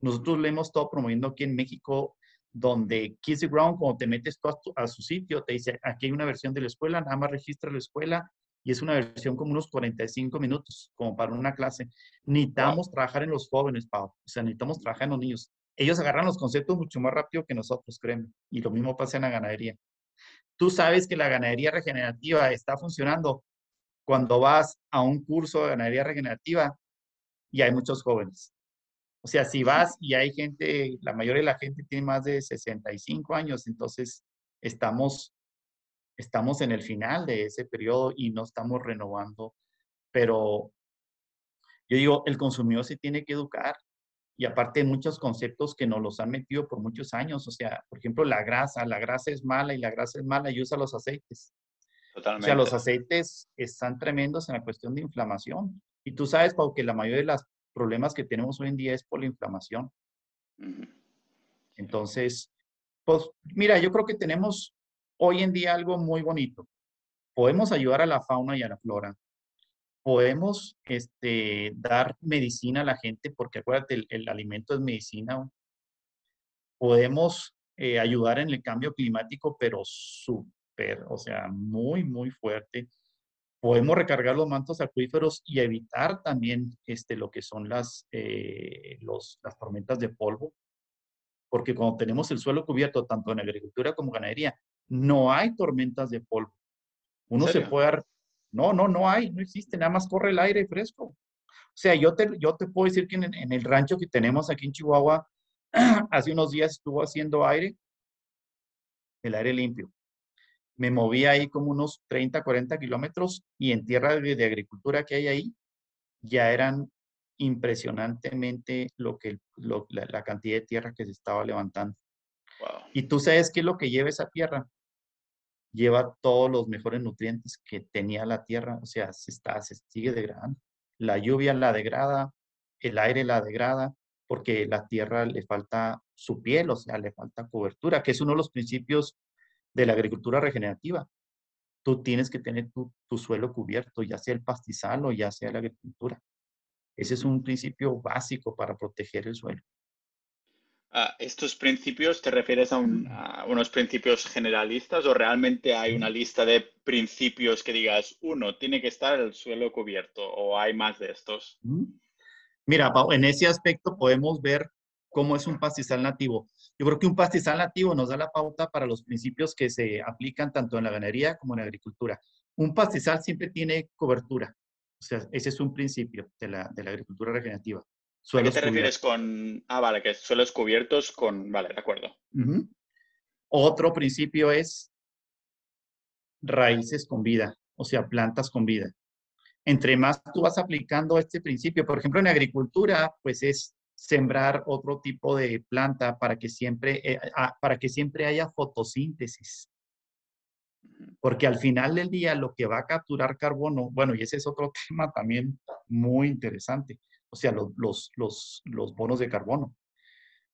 Nosotros lo hemos todo promoviendo aquí en México, donde Kiss the Ground, cuando te metes tú a, a, su sitio, te dice, aquí hay una versión de la escuela, nada más registra la escuela y es una versión como unos 45 minutos, como para una clase. Necesitamos trabajar en los jóvenes, Pau. O sea, necesitamos trabajar en los niños. Ellos agarran los conceptos mucho más rápido que nosotros, créeme. Y lo mismo pasa en la ganadería. Tú sabes que la ganadería regenerativa está funcionando cuando vas a un curso de ganadería regenerativa y hay muchos jóvenes. O sea, si vas y hay gente, la mayoría de la gente tiene más de 65 años, entonces estamos estamos en el final de ese periodo y no estamos renovando, pero yo digo, el consumidor se tiene que educar y aparte muchos conceptos que nos los han metido por muchos años, o sea, por ejemplo, la grasa, la grasa es mala y la grasa es mala y usa los aceites. Totalmente. O sea, los aceites están tremendos en la cuestión de inflamación. Y tú sabes, Pau, que la mayoría de los problemas que tenemos hoy en día es por la inflamación. Entonces, pues mira, yo creo que tenemos hoy en día algo muy bonito. Podemos ayudar a la fauna y a la flora. Podemos este, dar medicina a la gente, porque acuérdate, el, alimento es medicina. Podemos eh, ayudar en el cambio climático, pero súper, o sea, muy, muy fuerte. Podemos recargar los mantos acuíferos y evitar también este, lo que son las, eh, los, las tormentas de polvo, porque cuando tenemos el suelo cubierto, tanto en agricultura como ganadería, no hay tormentas de polvo. Uno se puede... No, no, no hay, no existe, nada más corre el aire fresco. O sea, yo te, yo te puedo decir que en, el rancho que tenemos aquí en Chihuahua, hace unos días estuvo haciendo aire, el aire limpio. Me moví ahí como unos 30, 40 kilómetros y en tierra de, agricultura que hay ahí, ya eran impresionantemente lo que, la, cantidad de tierra que se estaba levantando. Y tú sabes qué es lo que lleva esa tierra lleva todos los mejores nutrientes que tenía la tierra, o sea, se, está, se sigue degradando. La lluvia la degrada, el aire la degrada, porque la tierra le falta su piel, o sea, le falta cobertura, que es uno de los principios de la agricultura regenerativa. Tú tienes que tener tu, suelo cubierto, ya sea el pastizal o ya sea la agricultura. Ese es un principio básico para proteger el suelo. ¿Estos principios te refieres a, unos principios generalistas o realmente hay una lista de principios que digas, uno, tiene que estar el suelo cubierto o hay más de estos? Mira, en ese aspecto podemos ver cómo es un pastizal nativo. Yo creo que un pastizal nativo nos da la pauta para los principios que se aplican tanto en la ganadería como en la agricultura. Un pastizal siempre tiene cobertura. O sea, ese es un principio de la agricultura regenerativa. ¿A qué te refieres con...? Ah, vale, que suelos cubiertos con... Vale, de acuerdo. Otro principio es raíces con vida, o sea, plantas con vida. Entre más tú vas aplicando este principio, por ejemplo, en agricultura, pues es sembrar otro tipo de planta para que siempre, eh, para que siempre haya fotosíntesis. Porque al final del día lo que va a capturar carbono, bueno, y ese es otro tema también muy interesante, o sea, los, los, los, bonos de carbono.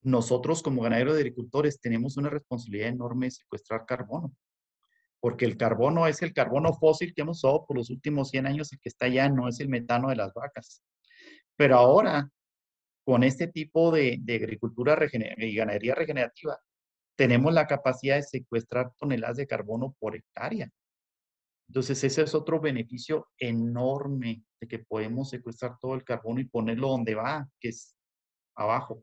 Nosotros como ganaderos de agricultores tenemos una responsabilidad enorme de secuestrar carbono, porque el carbono es el carbono fósil que hemos usado por los últimos 100 años, el que está allá no es el metano de las vacas. Pero ahora, con este tipo de, de agricultura y ganadería regenerativa, tenemos la capacidad de secuestrar toneladas de carbono por hectárea. Entonces, ese es otro beneficio enorme de que podemos secuestrar todo el carbono y ponerlo donde va, que es abajo.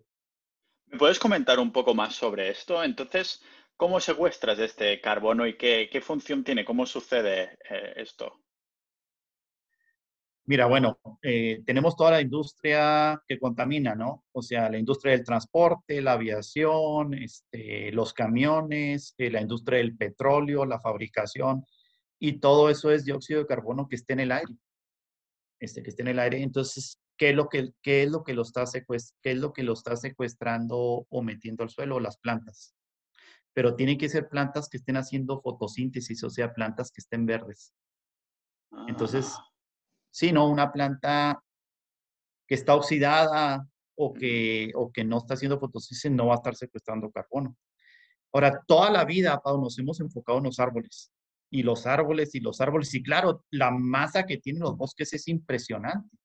¿Me puedes comentar un poco más sobre esto? Entonces, ¿cómo secuestras este carbono y qué, función tiene? ¿Cómo sucede eh, esto? Mira, bueno, eh, tenemos toda la industria que contamina, ¿no? O sea, la industria del transporte, la aviación, este, los camiones, eh, la industria del petróleo, la fabricación y todo eso es dióxido de carbono que esté en el aire. Este, que esté en el aire. Entonces, ¿qué es lo que, qué es lo que, lo, está qué es lo, que lo está secuestrando o metiendo al suelo? Las plantas. Pero tienen que ser plantas que estén haciendo fotosíntesis, o sea, plantas que estén verdes. Entonces, ah. sí, ¿no? Una planta que está oxidada o que, o que no está haciendo fotosíntesis no va a estar secuestrando carbono. Ahora, toda la vida, Pau, nos hemos enfocado en los árboles y los árboles y los árboles. Y claro, la masa que tienen los bosques es impresionante.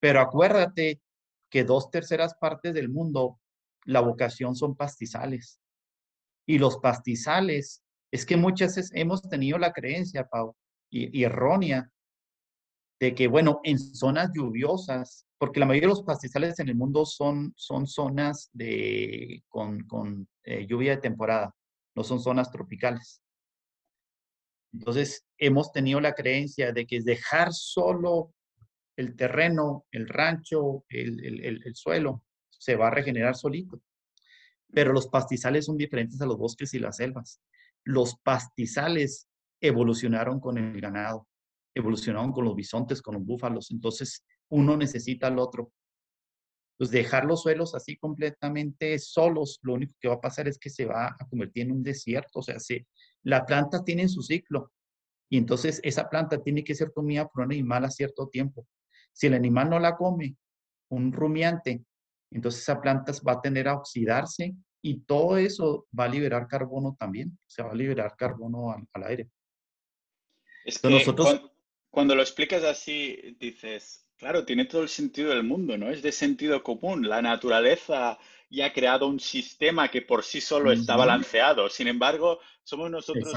Pero acuérdate que dos terceras partes del mundo, la vocación son pastizales. Y los pastizales, es que muchas veces hemos tenido la creencia, Pau, y, errónea, de que, bueno, en zonas lluviosas, porque la mayoría de los pastizales en el mundo son, son zonas de, con, con eh, lluvia de temporada, no son zonas tropicales. Entonces, hemos tenido la creencia de que dejar solo el terreno, el rancho, el, suelo, se va a regenerar solito. Pero los pastizales son diferentes a los bosques y las selvas. los pastizales evolucionaron con el ganado, evolucionaron con los bisontes, con los búfalos. Entonces, uno necesita al otro. Pues dejar los suelos así completamente solos, lo único que va a pasar es que se va a convertir en un desierto. O sea, se, la planta tiene su ciclo y entonces esa planta tiene que ser comida por un animal a cierto tiempo. Si el animal no la come, un rumiante, entonces esa planta va a tener a oxidarse y todo eso va a liberar carbono también. Se va a liberar carbono al, aire. Es que nosotros... cuando lo explicas así, dices, Claro, tiene todo el sentido del mundo, ¿no? Es de sentido común. La naturaleza ya ha creado un sistema que por sí solo está balanceado. Sin embargo, somos nosotros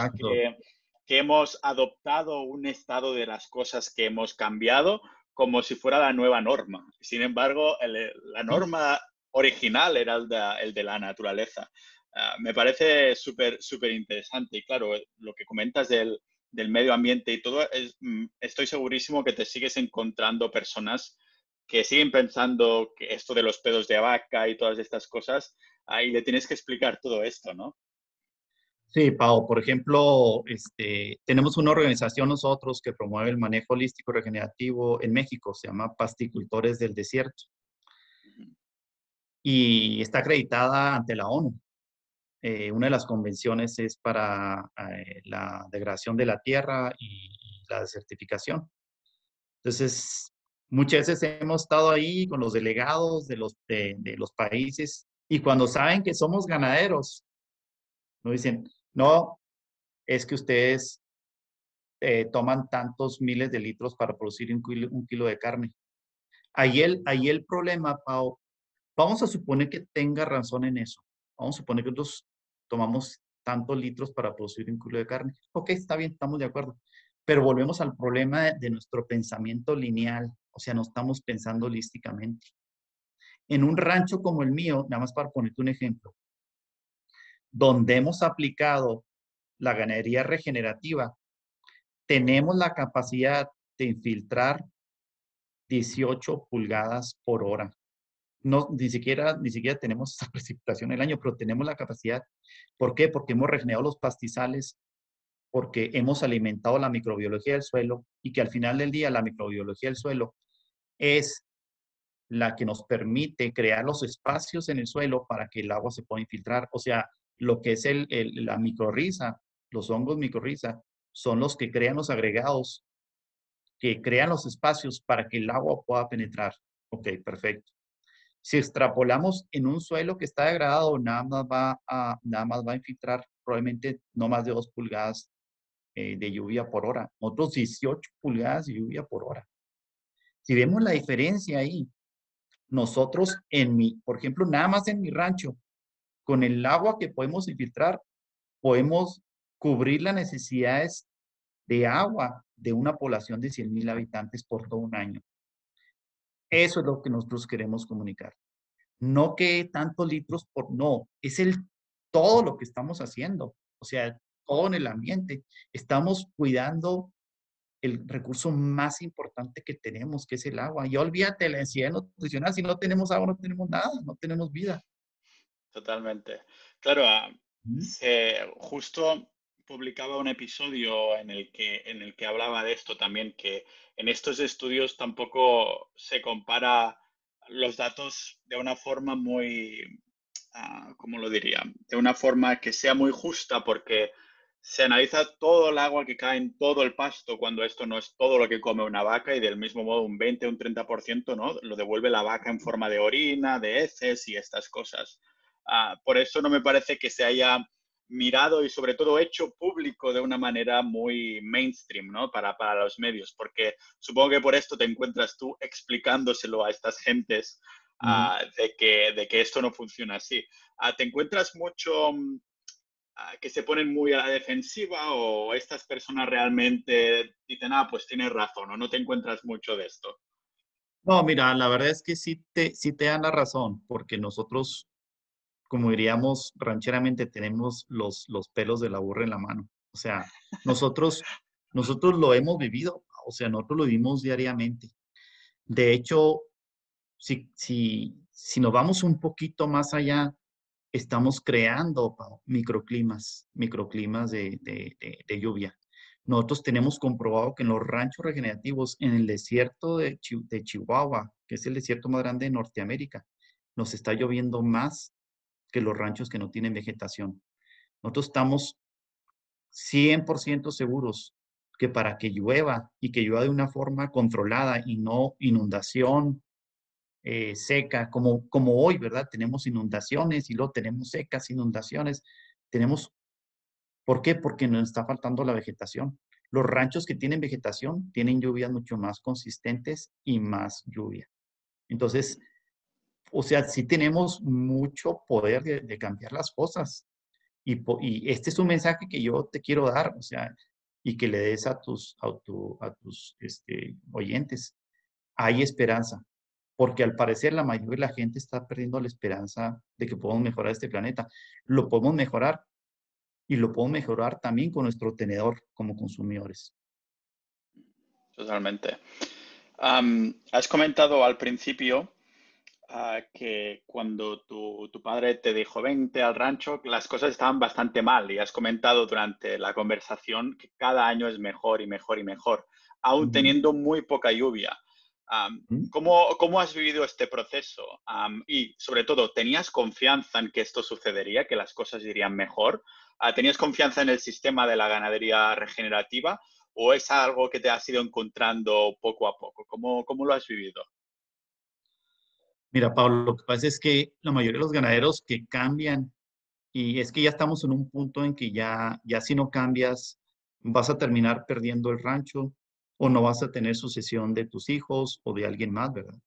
que, hemos adoptado un estado de las cosas que hemos cambiado como si fuera la nueva norma. Sin embargo, la norma original era el de, la naturaleza. Ah, me parece súper, súper interesante. Y claro, lo que comentas del, del medio ambiente y todo, mm, estoy segurísimo que te sigues encontrando personas que siguen pensando que esto de los pedos de vaca y todas estas cosas, ahí le tienes que explicar todo esto, ¿no? Sí, Pau, por ejemplo, este, tenemos una organización nosotros que promueve el manejo holístico regenerativo en México, se llama Pasticultores del Desierto. Y está acreditada ante la ONU. Eh, una de las convenciones es para eh, la degradación de la tierra y, la desertificación. Entonces, muchas veces hemos estado ahí con los delegados de los, de, los países y cuando saben que somos ganaderos, nos dicen, no, es que ustedes eh, toman tantos miles de litros para producir un kilo, de carne. Ahí el, ahí el problema, Pau, vamos a suponer que tenga razón en eso. Vamos a suponer que nosotros tomamos tantos litros para producir un kilo de carne. Ok, está bien, estamos de acuerdo. Pero volvemos al problema de, nuestro pensamiento lineal, o sea, no estamos pensando holísticamente. En un rancho como el mío, nada más para ponerte un ejemplo, donde hemos aplicado la ganadería regenerativa, tenemos la capacidad de infiltrar 18 pulgadas por hora no, ni siquiera, ni siquiera tenemos esa precipitación el año, pero tenemos la capacidad. ¿Por qué? Porque hemos regenerado los pastizales, porque hemos alimentado la microbiología del suelo y que al final del día la microbiología del suelo es la que nos permite crear los espacios en el suelo para que el agua se pueda infiltrar. O sea, lo que es el, la micorriza, los hongos micorriza, son los que crean los agregados, que crean los espacios para que el agua pueda penetrar. Ok, perfecto. Si extrapolamos en un suelo que está degradado, nada más va a, nada más va a infiltrar probablemente no más de dos pulgadas eh, de lluvia por hora, otros 18 pulgadas de lluvia por hora. Si vemos la diferencia ahí, nosotros en mi, por ejemplo, nada más en mi rancho, con el agua que podemos infiltrar, podemos cubrir las necesidades de agua de una población de 100 habitantes por todo un año. Eso es lo que nosotros queremos comunicar. No que tantos litros por, no, es el todo lo que estamos haciendo. O sea, todo en el ambiente. Estamos cuidando el recurso más importante que tenemos, que es el agua. Y olvídate la densidad nutricional. Si no tenemos agua, no tenemos nada, no tenemos vida. Totalmente. Claro, ah, justo publicaba un episodio en el, que, en el que hablaba de esto también, que en estos estudios tampoco se compara los datos de una forma muy, uh, ¿cómo lo diría? De una forma que sea muy justa porque se analiza todo el agua que cae en todo el pasto cuando esto no es todo lo que come una vaca y del mismo modo un 20 o un 30% ¿no? lo devuelve la vaca en forma de orina, de heces y estas cosas. Ah, por eso no me parece que se haya mirado y sobre todo hecho público de una manera muy mainstream, ¿no? Para, para los medios, porque supongo que por esto te encuentras tú explicándoselo a estas gentes ah, de, que, de que esto no funciona así. Ah, ¿Te encuentras mucho ah, que se ponen muy a la defensiva o estas personas realmente dicen, ah, pues tienes razón o no te encuentras mucho de esto? No, mira, la verdad es que sí te, sí te dan la razón, porque nosotros como diríamos rancheramente, tenemos los, los pelos de la burra en la mano. O sea, nosotros, nosotros lo hemos vivido, o sea, nosotros lo vivimos diariamente. De hecho, si, si, si nos vamos un poquito más allá, estamos creando microclimas, microclimas de, lluvia. Nosotros tenemos comprobado que en los ranchos regenerativos, en el desierto de, de Chihuahua, que es el desierto más grande de Norteamérica, nos está lloviendo más que los ranchos que no tienen vegetación. Nosotros estamos 100% seguros que para que llueva y que llueva de una forma controlada y no inundación eh, seca, como, como hoy, ¿verdad? Tenemos inundaciones y luego tenemos secas, inundaciones. Tenemos, ¿por qué? Porque nos está faltando la vegetación. Los ranchos que tienen vegetación tienen lluvias mucho más consistentes y más lluvia. Entonces, o sea, sí tenemos mucho poder de, cambiar las cosas. Y, y, este es un mensaje que yo te quiero dar, o sea, y que le des a tus, a, a tus este, oyentes. Hay esperanza, porque al parecer la mayoría de la gente está perdiendo la esperanza de que podamos mejorar este planeta. Lo podemos mejorar y lo podemos mejorar también con nuestro tenedor como consumidores. Totalmente. has comentado al principio que cuando tu, padre te dijo vente al rancho, las cosas estaban bastante mal y has comentado durante la conversación que cada año es mejor y mejor y mejor, aún teniendo muy poca lluvia. ¿cómo, has vivido este proceso? y sobre todo, ¿tenías confianza en que esto sucedería, que las cosas irían mejor? Ah, ¿Tenías confianza en el sistema de la ganadería regenerativa o es algo que te has ido encontrando poco a poco? ¿Cómo, cómo lo has vivido? Mira, Pablo, lo que pasa es que la mayoría de los ganaderos que cambian, y es que ya estamos en un punto en que ya, ya si no cambias, vas a terminar perdiendo el rancho o no vas a tener sucesión de tus hijos o de alguien más, ¿verdad?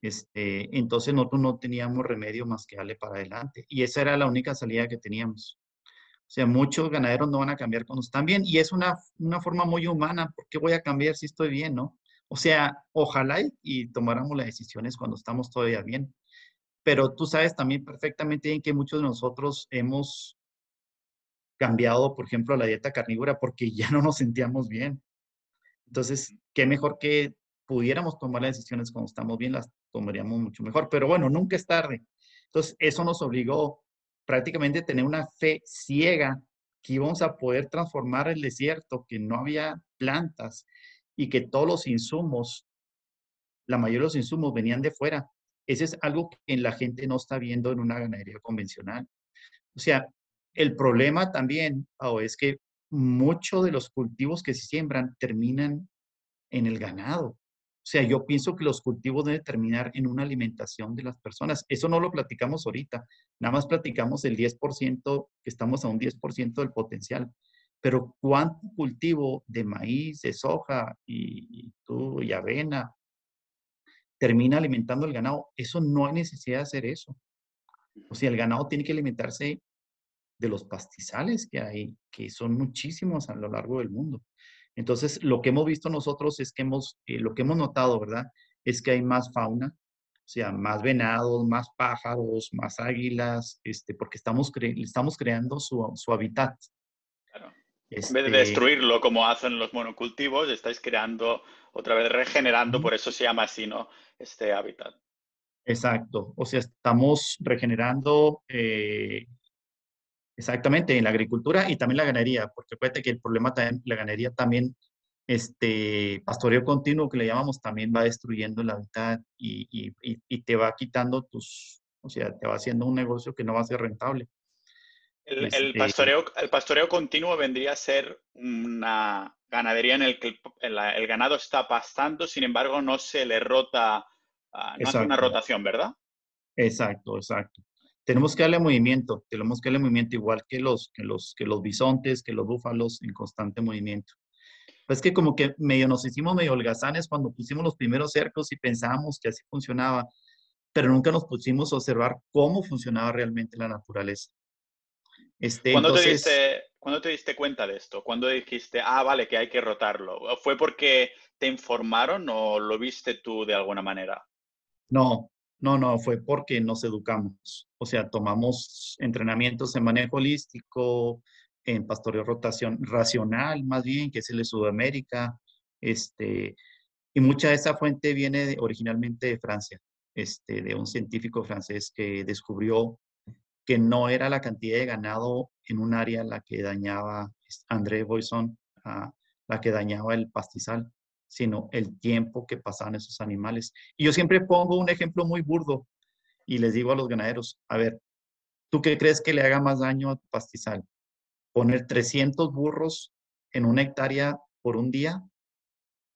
Este, entonces nosotros no teníamos remedio más que darle para adelante. Y esa era la única salida que teníamos. O sea, muchos ganaderos no van a cambiar cuando están bien. Y es una, una forma muy humana. ¿Por qué voy a cambiar si estoy bien, no? O sea, ojalá y, tomáramos las decisiones cuando estamos todavía bien. Pero tú sabes también perfectamente bien que muchos de nosotros hemos cambiado, por ejemplo, la dieta carnívora porque ya no nos sentíamos bien. Entonces, qué mejor que pudiéramos tomar las decisiones cuando estamos bien, las tomaríamos mucho mejor. Pero bueno, nunca es tarde. Entonces, eso nos obligó prácticamente a tener una fe ciega que íbamos a poder transformar el desierto, que no había plantas, y que todos los insumos, la mayoría de los insumos venían de fuera. Ese es algo que la gente no está viendo en una ganadería convencional. O sea, el problema también es que muchos de los cultivos que se siembran terminan en el ganado. O sea, yo pienso que los cultivos deben terminar en una alimentación de las personas. Eso no lo platicamos ahorita. Nada más platicamos el 10%, que estamos a un 10% del potencial. Pero ¿cuánto cultivo de maíz, de soja y, y, avena termina alimentando el ganado? Eso no hay necesidad de hacer eso. O sea, el ganado tiene que alimentarse de los pastizales que hay, que son muchísimos a lo largo del mundo. Entonces, lo que hemos visto nosotros es que hemos, eh, lo que hemos notado, ¿verdad? Es que hay más fauna, o sea, más venados, más pájaros, más águilas, este, porque estamos, estamos creando su, su hábitat. En vez de este destruirlo como hacen los monocultivos, estáis creando, otra vez regenerando, por eso se llama así, ¿no? Este hábitat. Exacto. O sea, estamos regenerando eh, exactamente en la agricultura y también la ganadería, porque acuérdate que el problema también, la ganadería también, este pastoreo continuo que le llamamos, también va destruyendo el hábitat y, y te va quitando tus, o sea, te va haciendo un negocio que no va a ser rentable. El, este pastoreo, el pastoreo continuo vendría a ser una ganadería en el que el, ganado está pastando, sin embargo no se le rota, ah, no hace una rotación, ¿verdad? Exacto, exacto. Tenemos que darle movimiento, tenemos que darle movimiento igual que los, que los, que los bisontes, que los búfalos en constante movimiento. Pues que como que medio nos hicimos medio holgazanes cuando pusimos los primeros cercos y pensábamos que así funcionaba, pero nunca nos pusimos a observar cómo funcionaba realmente la naturaleza. Este, ¿Cuándo, te diste, te diste cuenta de esto? ¿Cuándo dijiste, ah, vale, que hay que rotarlo? ¿Fue porque te informaron o lo viste tú de alguna manera? No, no, no, fue porque nos educamos. O sea, tomamos entrenamientos en manejo holístico, en pastoreo rotación racional, más bien, que es el de Sudamérica. Este, y mucha de esa fuente viene originalmente de Francia, este, de un científico francés que descubrió que no era la cantidad de ganado en un área la que dañaba André Boisson, la que dañaba el pastizal, sino el tiempo que pasaban esos animales. Y yo siempre pongo un ejemplo muy burdo y les digo a los ganaderos, a ver, ¿tú qué crees que le haga más daño a tu pastizal? ¿Poner 300 burros en una hectárea por un día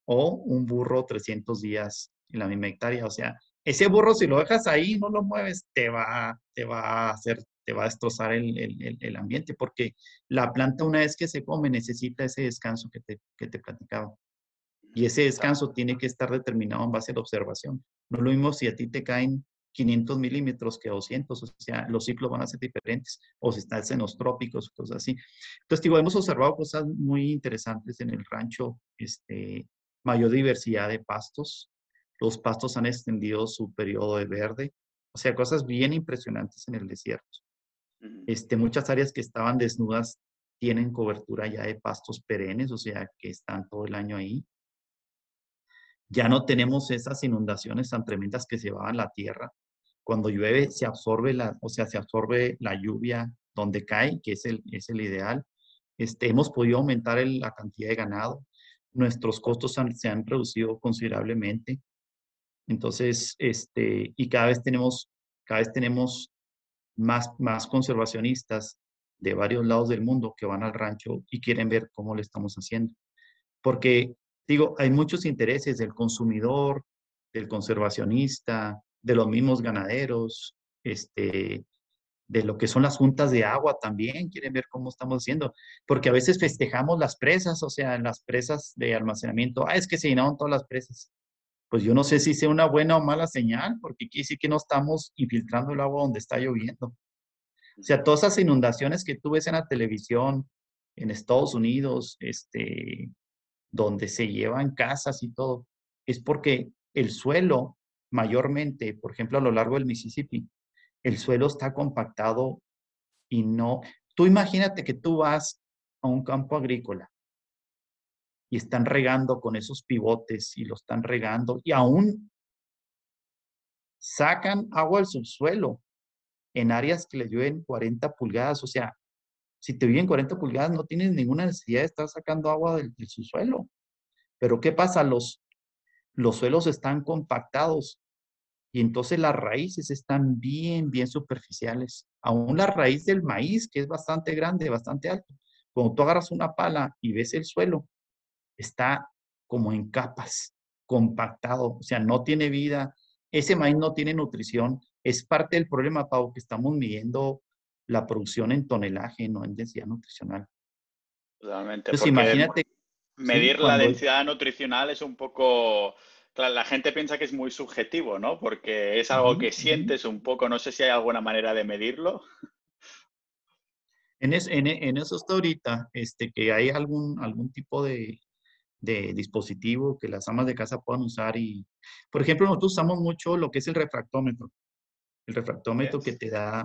o un burro 300 días en la misma hectárea? O sea, ese burro si lo dejas ahí, no lo mueves, te va, te va a hacer, te va a destrozar el, ambiente, porque la planta una vez que se come necesita ese descanso que te, que te platicaba. Y ese descanso tiene que estar determinado en base a la observación. No lo mismo si a ti te caen 500 milímetros que 200, o sea, los ciclos van a ser diferentes, o si estás en los trópicos, cosas así. Entonces, digo, hemos observado cosas muy interesantes en el rancho, este, mayor diversidad de pastos, los pastos han extendido su periodo de verde, o sea, cosas bien impresionantes en el desierto. Este, muchas áreas que estaban desnudas tienen cobertura ya de pastos perennes, o sea, que están todo el año ahí. Ya no tenemos esas inundaciones tan tremendas que se llevaban la tierra. Cuando llueve se absorbe la, o sea, se absorbe la lluvia donde cae, que es el, es el ideal. Este, hemos podido aumentar la cantidad de ganado. Nuestros costos se han reducido considerablemente. Entonces, este, y cada vez tenemos, cada vez tenemos más, más conservacionistas de varios lados del mundo que van al rancho y quieren ver cómo le estamos haciendo. Porque, digo, hay muchos intereses del consumidor, del conservacionista, de los mismos ganaderos, este, de lo que son las juntas de agua también, quieren ver cómo estamos haciendo, porque a veces festejamos las presas, o sea, las presas de almacenamiento, ah, es que se llenaron todas las presas pues yo no sé si sea una buena o mala señal, porque quiere decir que no estamos infiltrando el agua donde está lloviendo. O sea, todas esas inundaciones que tú ves en la televisión, en Estados Unidos, este, donde se llevan casas y todo, es porque el suelo, mayormente, por ejemplo, a lo largo del Mississippi, el suelo está compactado y no. Tú imagínate que tú vas a un campo agrícola y están regando con esos pivotes y lo están regando y aún sacan agua del subsuelo en áreas que le llueven 40 pulgadas. O sea, si te viven 40 pulgadas no tienes ninguna necesidad de estar sacando agua del, subsuelo. Pero ¿qué pasa? Los, los suelos están compactados y entonces las raíces están bien, bien superficiales. Aún la raíz del maíz, que es bastante grande, bastante alto. Cuando tú agarras una pala y ves el suelo, está como en capas, compactado, o sea, no tiene vida, ese maíz no tiene nutrición, es parte del problema, Pau, que estamos midiendo la producción en tonelaje, no en densidad nutricional. Totalmente. Entonces, imagínate. Medir la densidad nutricional es un poco. Claro, la gente piensa que es muy subjetivo, ¿no? Porque es algo que sientes un poco. No sé si hay alguna manera de medirlo. En, en, eso está ahorita, este, que hay algún, algún tipo de, de dispositivo que las amas de casa puedan usar. Y, por ejemplo, nosotros usamos mucho lo que es el refractómetro. El refractómetro que te da,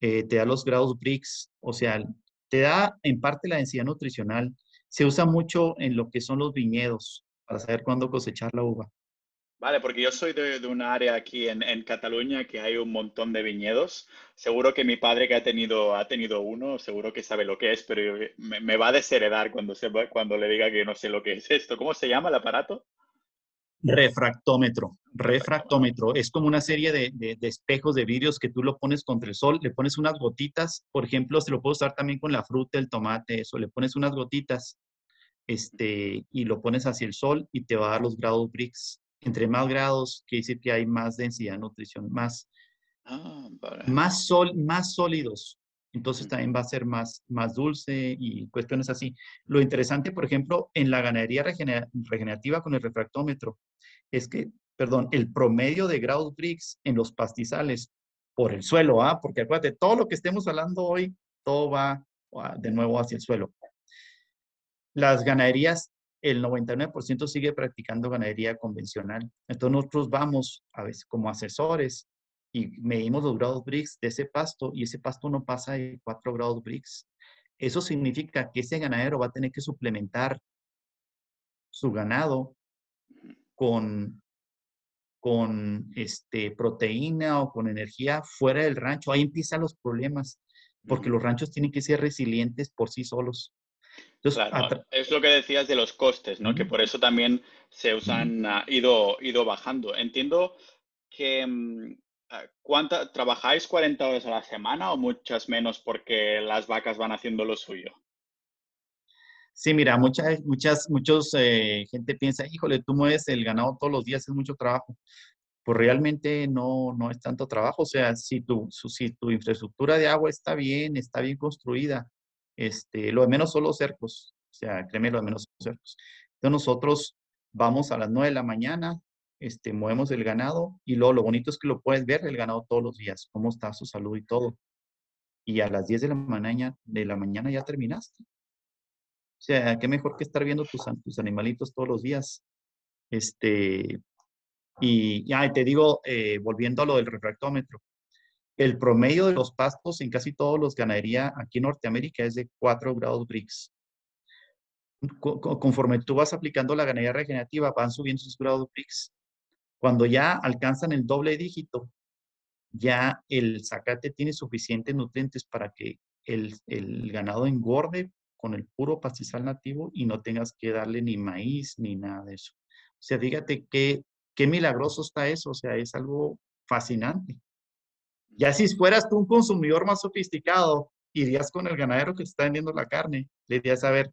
eh, te da los grados Brix, o sea, te da en parte la densidad nutricional. Se usa mucho en lo que son los viñedos para saber cuándo cosechar la uva. Vale, porque yo soy de, de un área aquí en, en, Cataluña que hay un montón de viñedos. Seguro que mi padre que ha tenido, ha tenido uno, seguro que sabe lo que es, pero me, va a desheredar cuando, cuando le diga que no sé lo que es esto. ¿Cómo se llama el aparato? Refractómetro. Refractómetro. Es como una serie de, de, de, espejos de vidrios que tú lo pones contra el sol, le pones unas gotitas, por ejemplo, se lo puedo usar también con la fruta, el tomate, eso, le pones unas gotitas este, y lo pones hacia el sol y te va a dar los grados Brix entre más grados, quiere decir que hay más densidad de nutrición, más, ah, más, sol, más sólidos. Entonces también va a ser más, más dulce y cuestiones así. Lo interesante, por ejemplo, en la ganadería regenerativa con el refractómetro, es que, perdón, el promedio de grados Brix en los pastizales por el suelo, ¿ah? porque acuérdate, todo lo que estemos hablando hoy, todo va ah, de nuevo hacia el suelo. Las ganaderías el 99% sigue practicando ganadería convencional. Entonces nosotros vamos a veces como asesores y medimos los grados Brix de ese pasto y ese pasto no pasa de 4 grados Brix. Eso significa que ese ganadero va a tener que suplementar su ganado con, con este, proteína o con energía fuera del rancho. Ahí empiezan los problemas, porque los ranchos tienen que ser resilientes por sí solos. Claro, es lo que decías de los costes, ¿no? Que por eso también se usan, ha ido, ido bajando. Entiendo que mm, ¿cuánta, ¿trabajáis 40 horas a la semana o muchas menos porque las vacas van haciendo lo suyo? Sí, mira, muchas, muchas, muchos eh, gente piensa, híjole, tú mueves el ganado todos los días, es mucho trabajo. Pues realmente no, no es tanto trabajo. O sea, si tu, si tu infraestructura de agua está bien, está bien construida, este, lo de menos son los cercos. O sea, créeme, lo de menos son los cercos. Entonces nosotros vamos a las 9 de la mañana, este, movemos el ganado y luego lo bonito es que lo puedes ver el ganado todos los días, cómo está su salud y todo. Y a las 10 de la mañana, de la mañana ya terminaste. O sea, qué mejor que estar viendo tus, tus animalitos todos los días. Este, y ya te digo, eh, volviendo a lo del refractómetro, el promedio de los pastos en casi todos los ganadería aquí en Norteamérica es de 4 grados Brix. Conforme tú vas aplicando la ganadería regenerativa, van subiendo sus grados Brix. Cuando ya alcanzan el doble dígito, ya el zacate tiene suficientes nutrientes para que el, el ganado engorde con el puro pastizal nativo y no tengas que darle ni maíz ni nada de eso. O sea, fíjate qué, qué milagroso está eso, o sea, es algo fascinante. Ya si fueras tú un consumidor más sofisticado, irías con el ganadero que está vendiendo la carne, le dirías, a ver,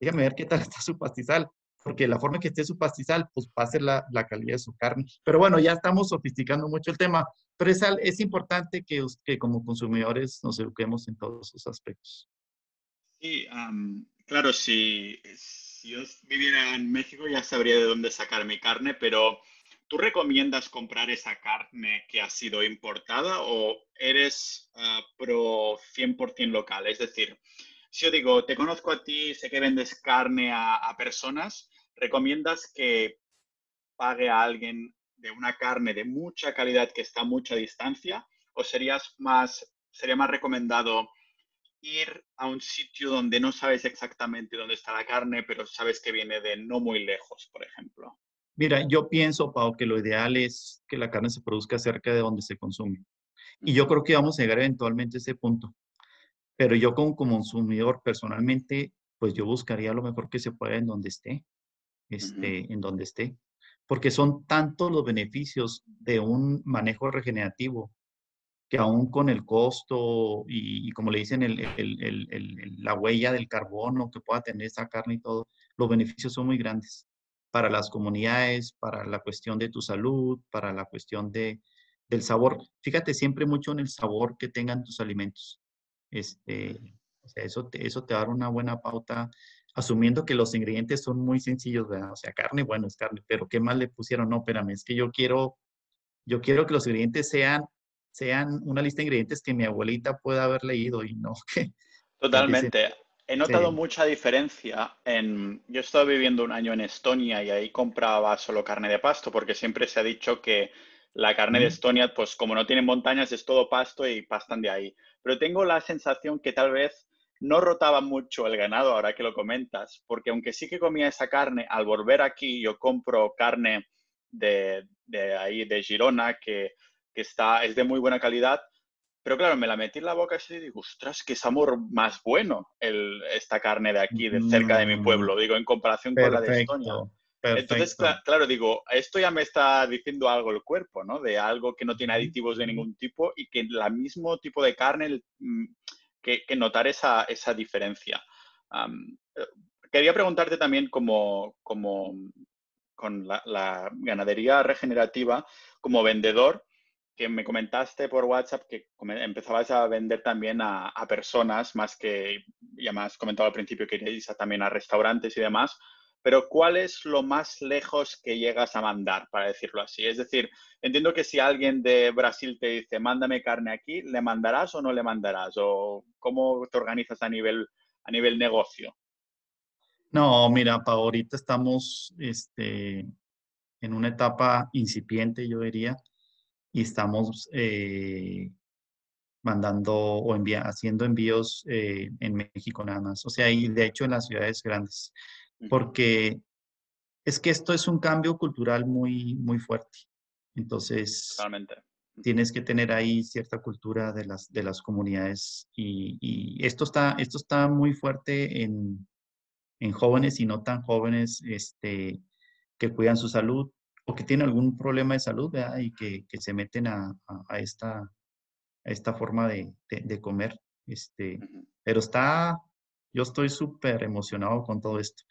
déjame ver qué tal está su pastizal, porque la forma que esté su pastizal, pues va a ser la, la calidad de su carne. Pero bueno, ya estamos sofisticando mucho el tema, pero es, es importante que, que como consumidores nos eduquemos en todos esos aspectos. Sí, claro, si, yo viviera en México ya sabría de dónde sacar mi carne, pero ¿tú recomiendas comprar esa carne que ha sido importada o eres ah, pro 100% local? Es decir, si yo digo, te conozco a ti, sé que vendes carne a, a personas, ¿recomiendas que pague a alguien de una carne de mucha calidad que está a mucha distancia? ¿O serías más, sería más recomendado ir a un sitio donde no sabes exactamente dónde está la carne, pero sabes que viene de no muy lejos, por ejemplo? Mira, yo pienso, Pau, que lo ideal es que la carne se produzca cerca de donde se consume. Y yo creo que vamos a llegar eventualmente a ese punto. Pero yo como consumidor, personalmente, pues yo buscaría lo mejor que se pueda en donde esté, este, en donde esté. Porque son tantos los beneficios de un manejo regenerativo que aún con el costo y, como le dicen, la huella del carbono que pueda tener esa carne y todo, los beneficios son muy grandes para las comunidades, para la cuestión de tu salud, para la cuestión de, del sabor. Fíjate siempre mucho en el sabor que tengan tus alimentos. Este, o sea, eso, te, eso te da una buena pauta, asumiendo que los ingredientes son muy sencillos, ¿verdad? O sea, carne, bueno, es carne, pero ¿qué más le pusieron? No, espérame, es que yo quiero, yo quiero que los ingredientes sean sean una lista de ingredientes que mi abuelita pueda haber leído y no que... Totalmente. He notado mucha diferencia en... Yo he estado viviendo un año en Estonia y ahí compraba solo carne de pasto porque siempre se ha dicho que la carne de Estonia, pues como no tienen montañas, es todo pasto y pastan de ahí. Pero tengo la sensación que tal vez no rotaba mucho el ganado, ahora que lo comentas, porque aunque sí que comía esa carne, al volver aquí yo compro carne de, de ahí, de Girona, que que está, es de muy buena calidad, pero claro, me la metí en la boca y digo, ostras, qué sabor más bueno el, esta carne de aquí, de cerca de mi pueblo, digo, en comparación con la de Estonia. Entonces, claro, digo, esto ya me está diciendo algo el cuerpo, ¿no? De algo que no tiene aditivos de ningún tipo y que el mismo tipo de carne, mm, que, notar esa, esa diferencia. Eh, quería preguntarte también como, como con la, la, ganadería regenerativa, como vendedor, que me comentaste por WhatsApp que empezabas a vender también a, personas, más que, ya me has comentado al principio que iréis también a restaurantes y demás, pero ¿cuál es lo más lejos que llegas a mandar, para decirlo así? Es decir, entiendo que si alguien de Brasil te dice, mándame carne aquí, ¿le mandarás o no le mandarás? ¿O cómo te organizas a nivel, a nivel negocio? No, mira, para ahorita estamos este, en una etapa incipiente, yo diría y estamos eh, mandando o haciendo envíos eh, en México nada más. O sea, y de hecho en las ciudades grandes. Porque Es que esto es un cambio cultural muy, muy fuerte. Entonces, tienes que tener ahí cierta cultura de las, de las comunidades y, esto, está, esto está muy fuerte en, en, jóvenes y no tan jóvenes este, que cuidan su salud o que tienen algún problema de salud y que, que, se meten a, a, esta, a esta forma de, de, comer. Este, Pero está, yo estoy súper emocionado con todo esto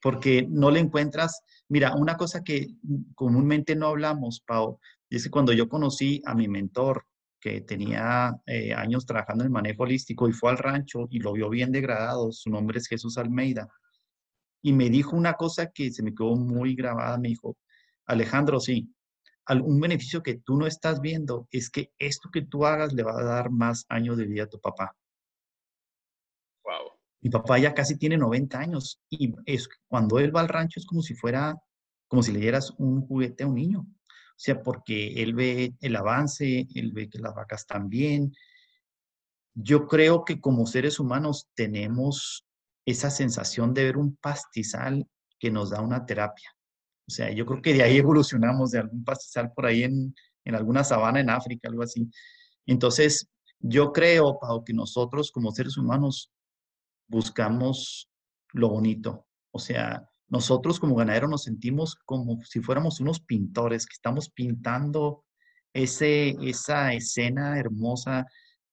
porque no le encuentras, mira, una cosa que comúnmente no hablamos, Pau, Dice, cuando yo conocí a mi mentor, que tenía eh, años trabajando en el manejo holístico y fue al rancho y lo vio bien degradado, su nombre es Jesús Almeida, y me dijo una cosa que se me quedó muy grabada, me dijo, Alejandro, sí, un beneficio que tú no estás viendo es que esto que tú hagas le va a dar más años de vida a tu papá. Wow. Mi papá ya casi tiene 90 años y es, cuando él va al rancho es como si fuera, como si le dieras un juguete a un niño. O sea, porque él ve el avance, él ve que las vacas están bien. Yo creo que como seres humanos tenemos esa sensación de ver un pastizal que nos da una terapia. O sea, yo creo que de ahí evolucionamos de algún pastizal por ahí en, en alguna sabana en África, algo así. Entonces, yo creo, que nosotros como seres humanos buscamos lo bonito. O sea, nosotros como ganaderos nos sentimos como si fuéramos unos pintores que estamos pintando ese, esa escena hermosa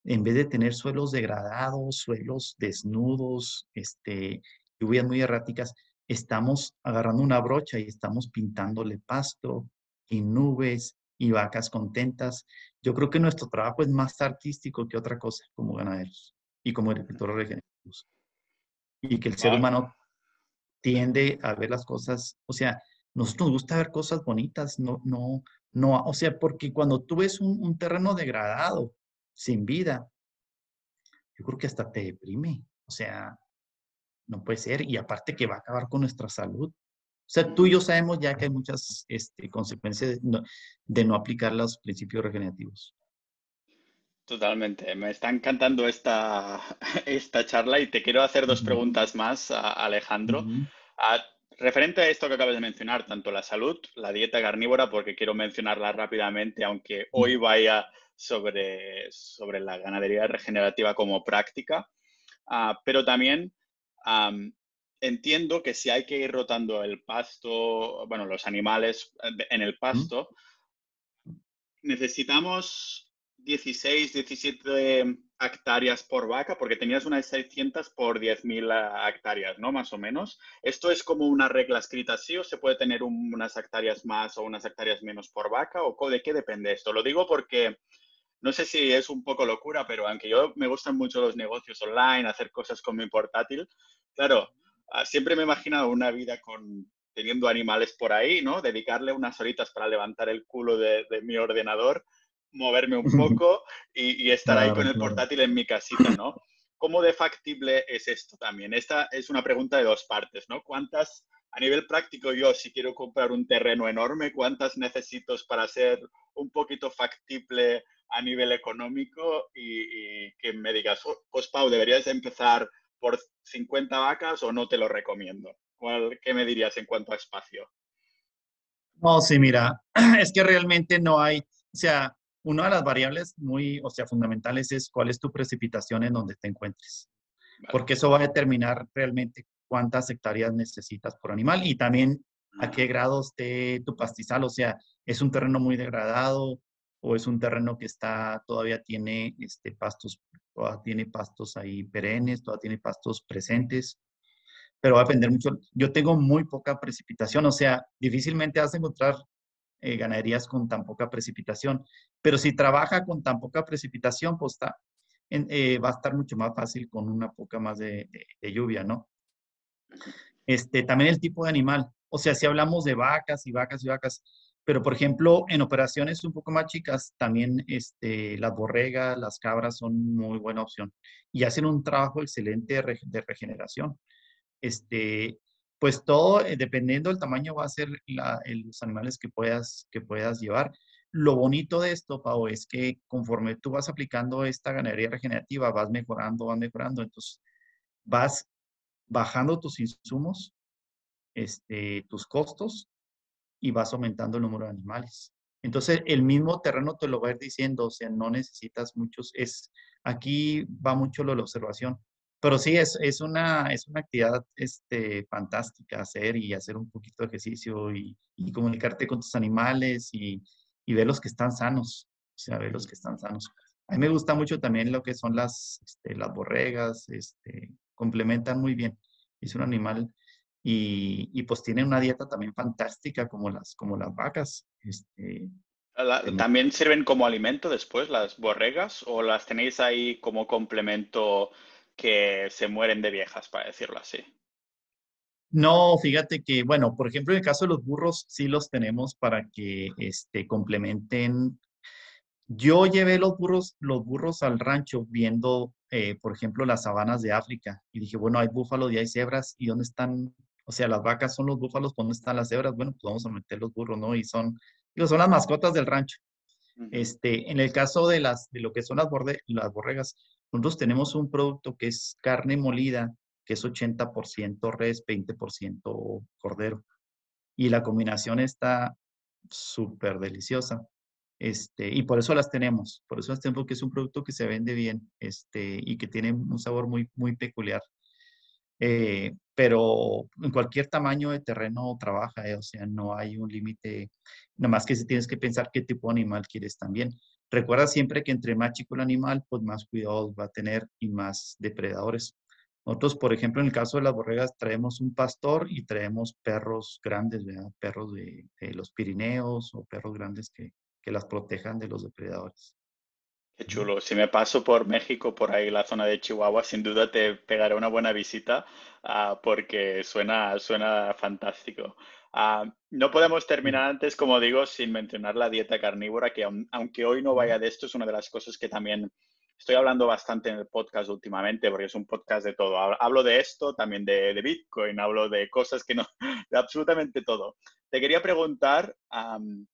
en vez de tener suelos degradados, suelos desnudos, este, lluvias muy erráticas, estamos agarrando una brocha y estamos pintándole pasto y nubes y vacas contentas. Yo creo que nuestro trabajo es más artístico que otra cosa como ganaderos y como agricultores regenerativos. Y que el ser humano tiende a ver las cosas, o sea, nos, nos gusta ver cosas bonitas, no, no, no, o sea, porque cuando tú ves un, terreno degradado, sin vida, yo creo que hasta te deprime, o sea, no puede ser, y aparte que va a acabar con nuestra salud. O sea, tú y yo sabemos ya que hay muchas este, consecuencias de no, aplicar los principios regenerativos. Totalmente. Me está encantando esta, esta charla y te quiero hacer dos preguntas más, Alejandro. referente a esto que acabas de mencionar, tanto la salud, la dieta carnívora, porque quiero mencionarla rápidamente, aunque hoy vaya sobre, sobre la ganadería regenerativa como práctica, ah, pero también entiendo que si hay que ir rotando el pasto, bueno, los animales eh, en el pasto, necesitamos 16, 17 hectáreas por vaca, porque tenías unas 600 por 10.000 hectáreas, ¿no? Más o menos. ¿Esto es como una regla escrita así o se puede tener unas hectáreas más o unas hectáreas menos por vaca? ¿O de qué depende esto? Lo digo porque no sé si es un poco locura, pero aunque yo me gustan mucho los negocios online, hacer cosas con mi portátil, claro, ah, siempre me he imaginado una vida con teniendo animales por ahí, ¿no? Dedicarle unas horitas para levantar el culo de, de mi ordenador moverme un poco y, estar ahí con el portátil en mi casita, ¿no? ¿Cómo de factible es esto también? Esta es una pregunta de dos partes, ¿no? ¿Cuántas, a nivel práctico, yo si quiero comprar un terreno enorme, cuántas necesito para ser un poquito factible a nivel económico? Y, que me digas, oh, pues Pau, ¿deberías empezar por 50 vacas o no te lo recomiendo? ¿Qué me dirías en cuanto a espacio? No, sí, mira, es que realmente no hay, o sea, una de las variables muy, o sea, fundamentales es cuál es tu precipitación en donde te encuentres. Porque eso va a determinar realmente cuántas hectáreas necesitas por animal y también a qué grado esté tu pastizal. O sea, es un terreno muy degradado o es un terreno que está, todavía tiene este, pastos, todavía tiene pastos ahí perennes, todavía tiene pastos presentes. Pero va a depender mucho. Yo tengo muy poca precipitación, o sea, difícilmente vas a encontrar eh, ganaderías con tan poca precipitación. Pero si trabaja con tan poca precipitación, pues está, eh, va a estar mucho más fácil con una poca más de, lluvia, ¿no? Este, también el tipo de animal. O sea, si hablamos de vacas y vacas y vacas, pero por ejemplo, en operaciones un poco más chicas, también este, las borregas, las cabras son muy buena opción y hacen un trabajo excelente de, regeneración. Este, pues todo, eh, dependiendo del tamaño, va a ser los animales que puedas, que puedas llevar. Lo bonito de esto, Pau, es que conforme tú vas aplicando esta ganadería regenerativa, vas mejorando, vas mejorando, entonces vas bajando tus insumos este, tus costos y vas aumentando el número de animales. Entonces, el mismo terreno te lo va a ir diciendo, o sea, no necesitas muchos, es, aquí va mucho lo de la observación, pero sí, es, es, una, es una actividad este, fantástica hacer y hacer un poquito de ejercicio y, y comunicarte con tus animales y, y, ver los que están sanos, o sea, ver los que están sanos. A mí me gusta mucho también lo que son las, este, las borregas, este, complementan muy bien. Es un animal y, y, pues tienen una dieta también fantástica como las, como las vacas. Este, ¿También sirven como alimento después las borregas o las tenéis ahí como complemento que se mueren de viejas, para decirlo así? No, fíjate que, bueno, por ejemplo, en el caso de los burros, sí los tenemos para que este, complementen. Yo llevé los burros, los burros al rancho viendo, eh, por ejemplo, las sabanas de África y dije, bueno, hay búfalos y hay cebras, ¿y dónde están o sea, las vacas son los búfalos, ¿dónde están las cebras? Bueno, pues vamos a meter los burros, ¿no? Y son, son las mascotas del rancho. Este, en el caso de, las, de lo que son las, las borregas, nosotros tenemos un producto que es carne molida, que es 80% res, 20% cordero. Y la combinación está súper deliciosa. Este, y por eso las tenemos, por eso las tenemos porque es un producto que se vende bien este, y que tiene un sabor muy, muy peculiar. Eh, pero en cualquier tamaño de terreno trabaja, eh, o sea, no hay un límite, nada más que si tienes que pensar qué tipo de animal quieres también. Recuerda siempre que entre más chico el animal, pues más cuidados va a tener y más depredadores. Nosotros, por ejemplo, en el caso de las borregas, traemos un pastor y traemos perros grandes, perros de, los Pirineos o perros grandes que, que las protejan de los depredadores. Qué chulo. Si me paso por México, por ahí la zona de Chihuahua, sin duda te pegaré una buena visita uh, porque suena, suena fantástico. Uh, no podemos terminar antes, como digo, sin mencionar la dieta carnívora, que aunque hoy no vaya de esto, es una de las cosas que también estoy hablando bastante en el podcast últimamente, porque es un podcast de todo. Hablo de esto, también de, de Bitcoin, hablo de cosas que no, de absolutamente todo. Te quería preguntar, um,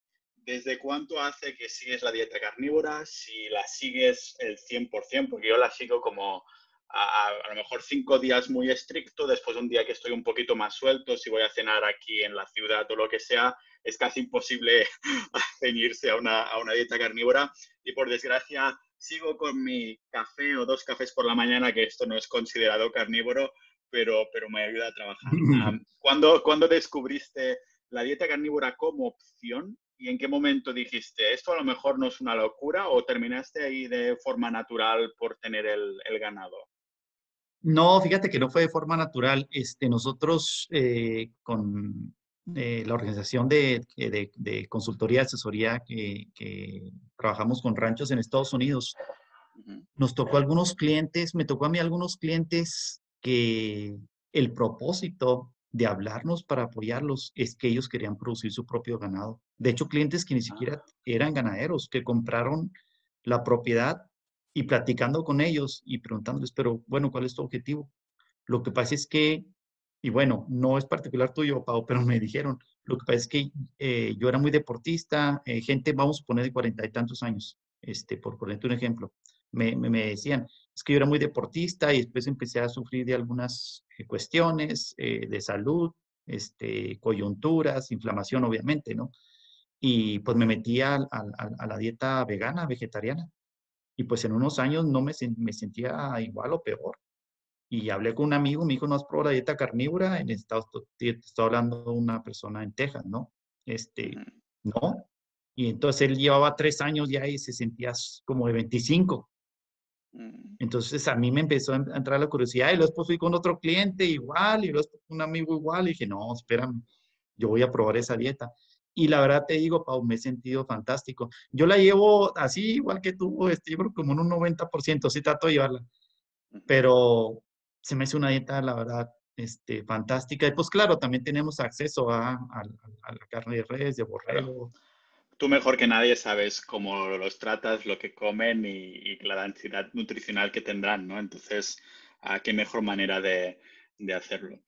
¿Desde cuánto hace que sigues la dieta carnívora? Si la sigues el 100%, porque yo la sigo como a, a, lo mejor cinco días muy estricto, después un día que estoy un poquito más suelto, si voy a cenar aquí en la ciudad o lo que sea, es casi imposible ceñirse a una, a una dieta carnívora. Y por desgracia, sigo con mi café o dos cafés por la mañana, que esto no es considerado carnívoro, pero, pero me ayuda a trabajar. Um, ¿cuándo, ¿Cuándo descubriste la dieta carnívora como opción ¿Y en qué momento dijiste, esto a lo mejor no es una locura o terminaste ahí de forma natural por tener el, el ganado? No, fíjate que no fue de forma natural. Este, nosotros eh, con eh, la organización de, de, de, consultoría, asesoría que, que, trabajamos con ranchos en Estados Unidos, nos tocó algunos clientes, me tocó a mí algunos clientes que el propósito de hablarnos para apoyarlos es que ellos querían producir su propio ganado. De hecho, clientes que ni siquiera eran ganaderos, que compraron la propiedad y platicando con ellos y preguntándoles, pero bueno, ¿cuál es tu objetivo? Lo que pasa es que, y bueno, no es particular tuyo, Pau, pero me dijeron, lo que pasa es que eh, yo era muy deportista, eh, gente, vamos a poner de cuarenta y tantos años, este, por ponerte un ejemplo, me, me, me decían, es que yo era muy deportista y después empecé a sufrir de algunas cuestiones eh, de salud, este, coyunturas, inflamación, obviamente, ¿no? Y pues me metí a, a, a, la dieta vegana, vegetariana. Y pues en unos años no me, me sentía igual o peor. Y hablé con un amigo, me dijo, ¿no has probado la dieta carnívora? En Estados Unidos, estoy hablando de una persona en Texas, ¿no? Este, no. Y entonces él llevaba tres años ya y se sentía como de 25. Mm. Entonces a mí me empezó a entrar la curiosidad y luego después fui con otro cliente igual y luego un amigo igual y dije, no, espérame, yo voy a probar esa dieta. Y la verdad te digo, Pau, me he sentido fantástico. Yo la llevo así, igual que tú, este, yo creo como en un 90%, sí trato de llevarla. Pero se me hace una dieta, la verdad, este, fantástica. Y pues claro, también tenemos acceso a, a, a la carne de res, de borrego. Claro tú mejor que nadie sabes cómo los tratas, lo que comen y, y la densidad nutricional que tendrán, ¿no? Entonces, ¿a qué mejor manera de, de hacerlo?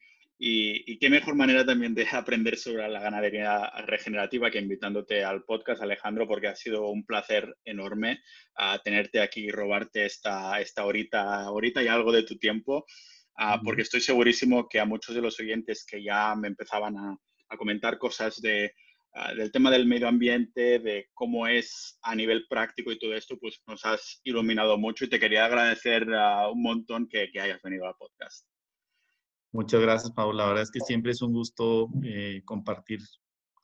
Y, y, qué mejor manera también de aprender sobre la ganadería regenerativa que invitándote al podcast, Alejandro, porque ha sido un placer enorme uh, tenerte aquí y robarte esta, esta horita, horita y algo de tu tiempo. ah, porque estoy segurísimo que a muchos de los oyentes que ya me empezaban a, comentar cosas de, ah, del tema del medio ambiente, de cómo es a nivel práctico y todo esto, pues nos has iluminado mucho y te quería agradecer un montón que, que hayas venido al podcast. Muchas gracias, Paula. La verdad es que siempre es un gusto eh, compartir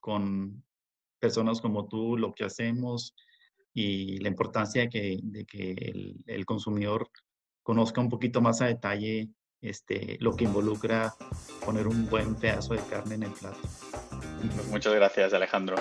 con personas como tú lo que hacemos y la importancia de que, de que el, consumidor conozca un poquito más a detalle este, lo que involucra poner un buen pedazo de carne en el plato. Muchas gracias, Alejandro.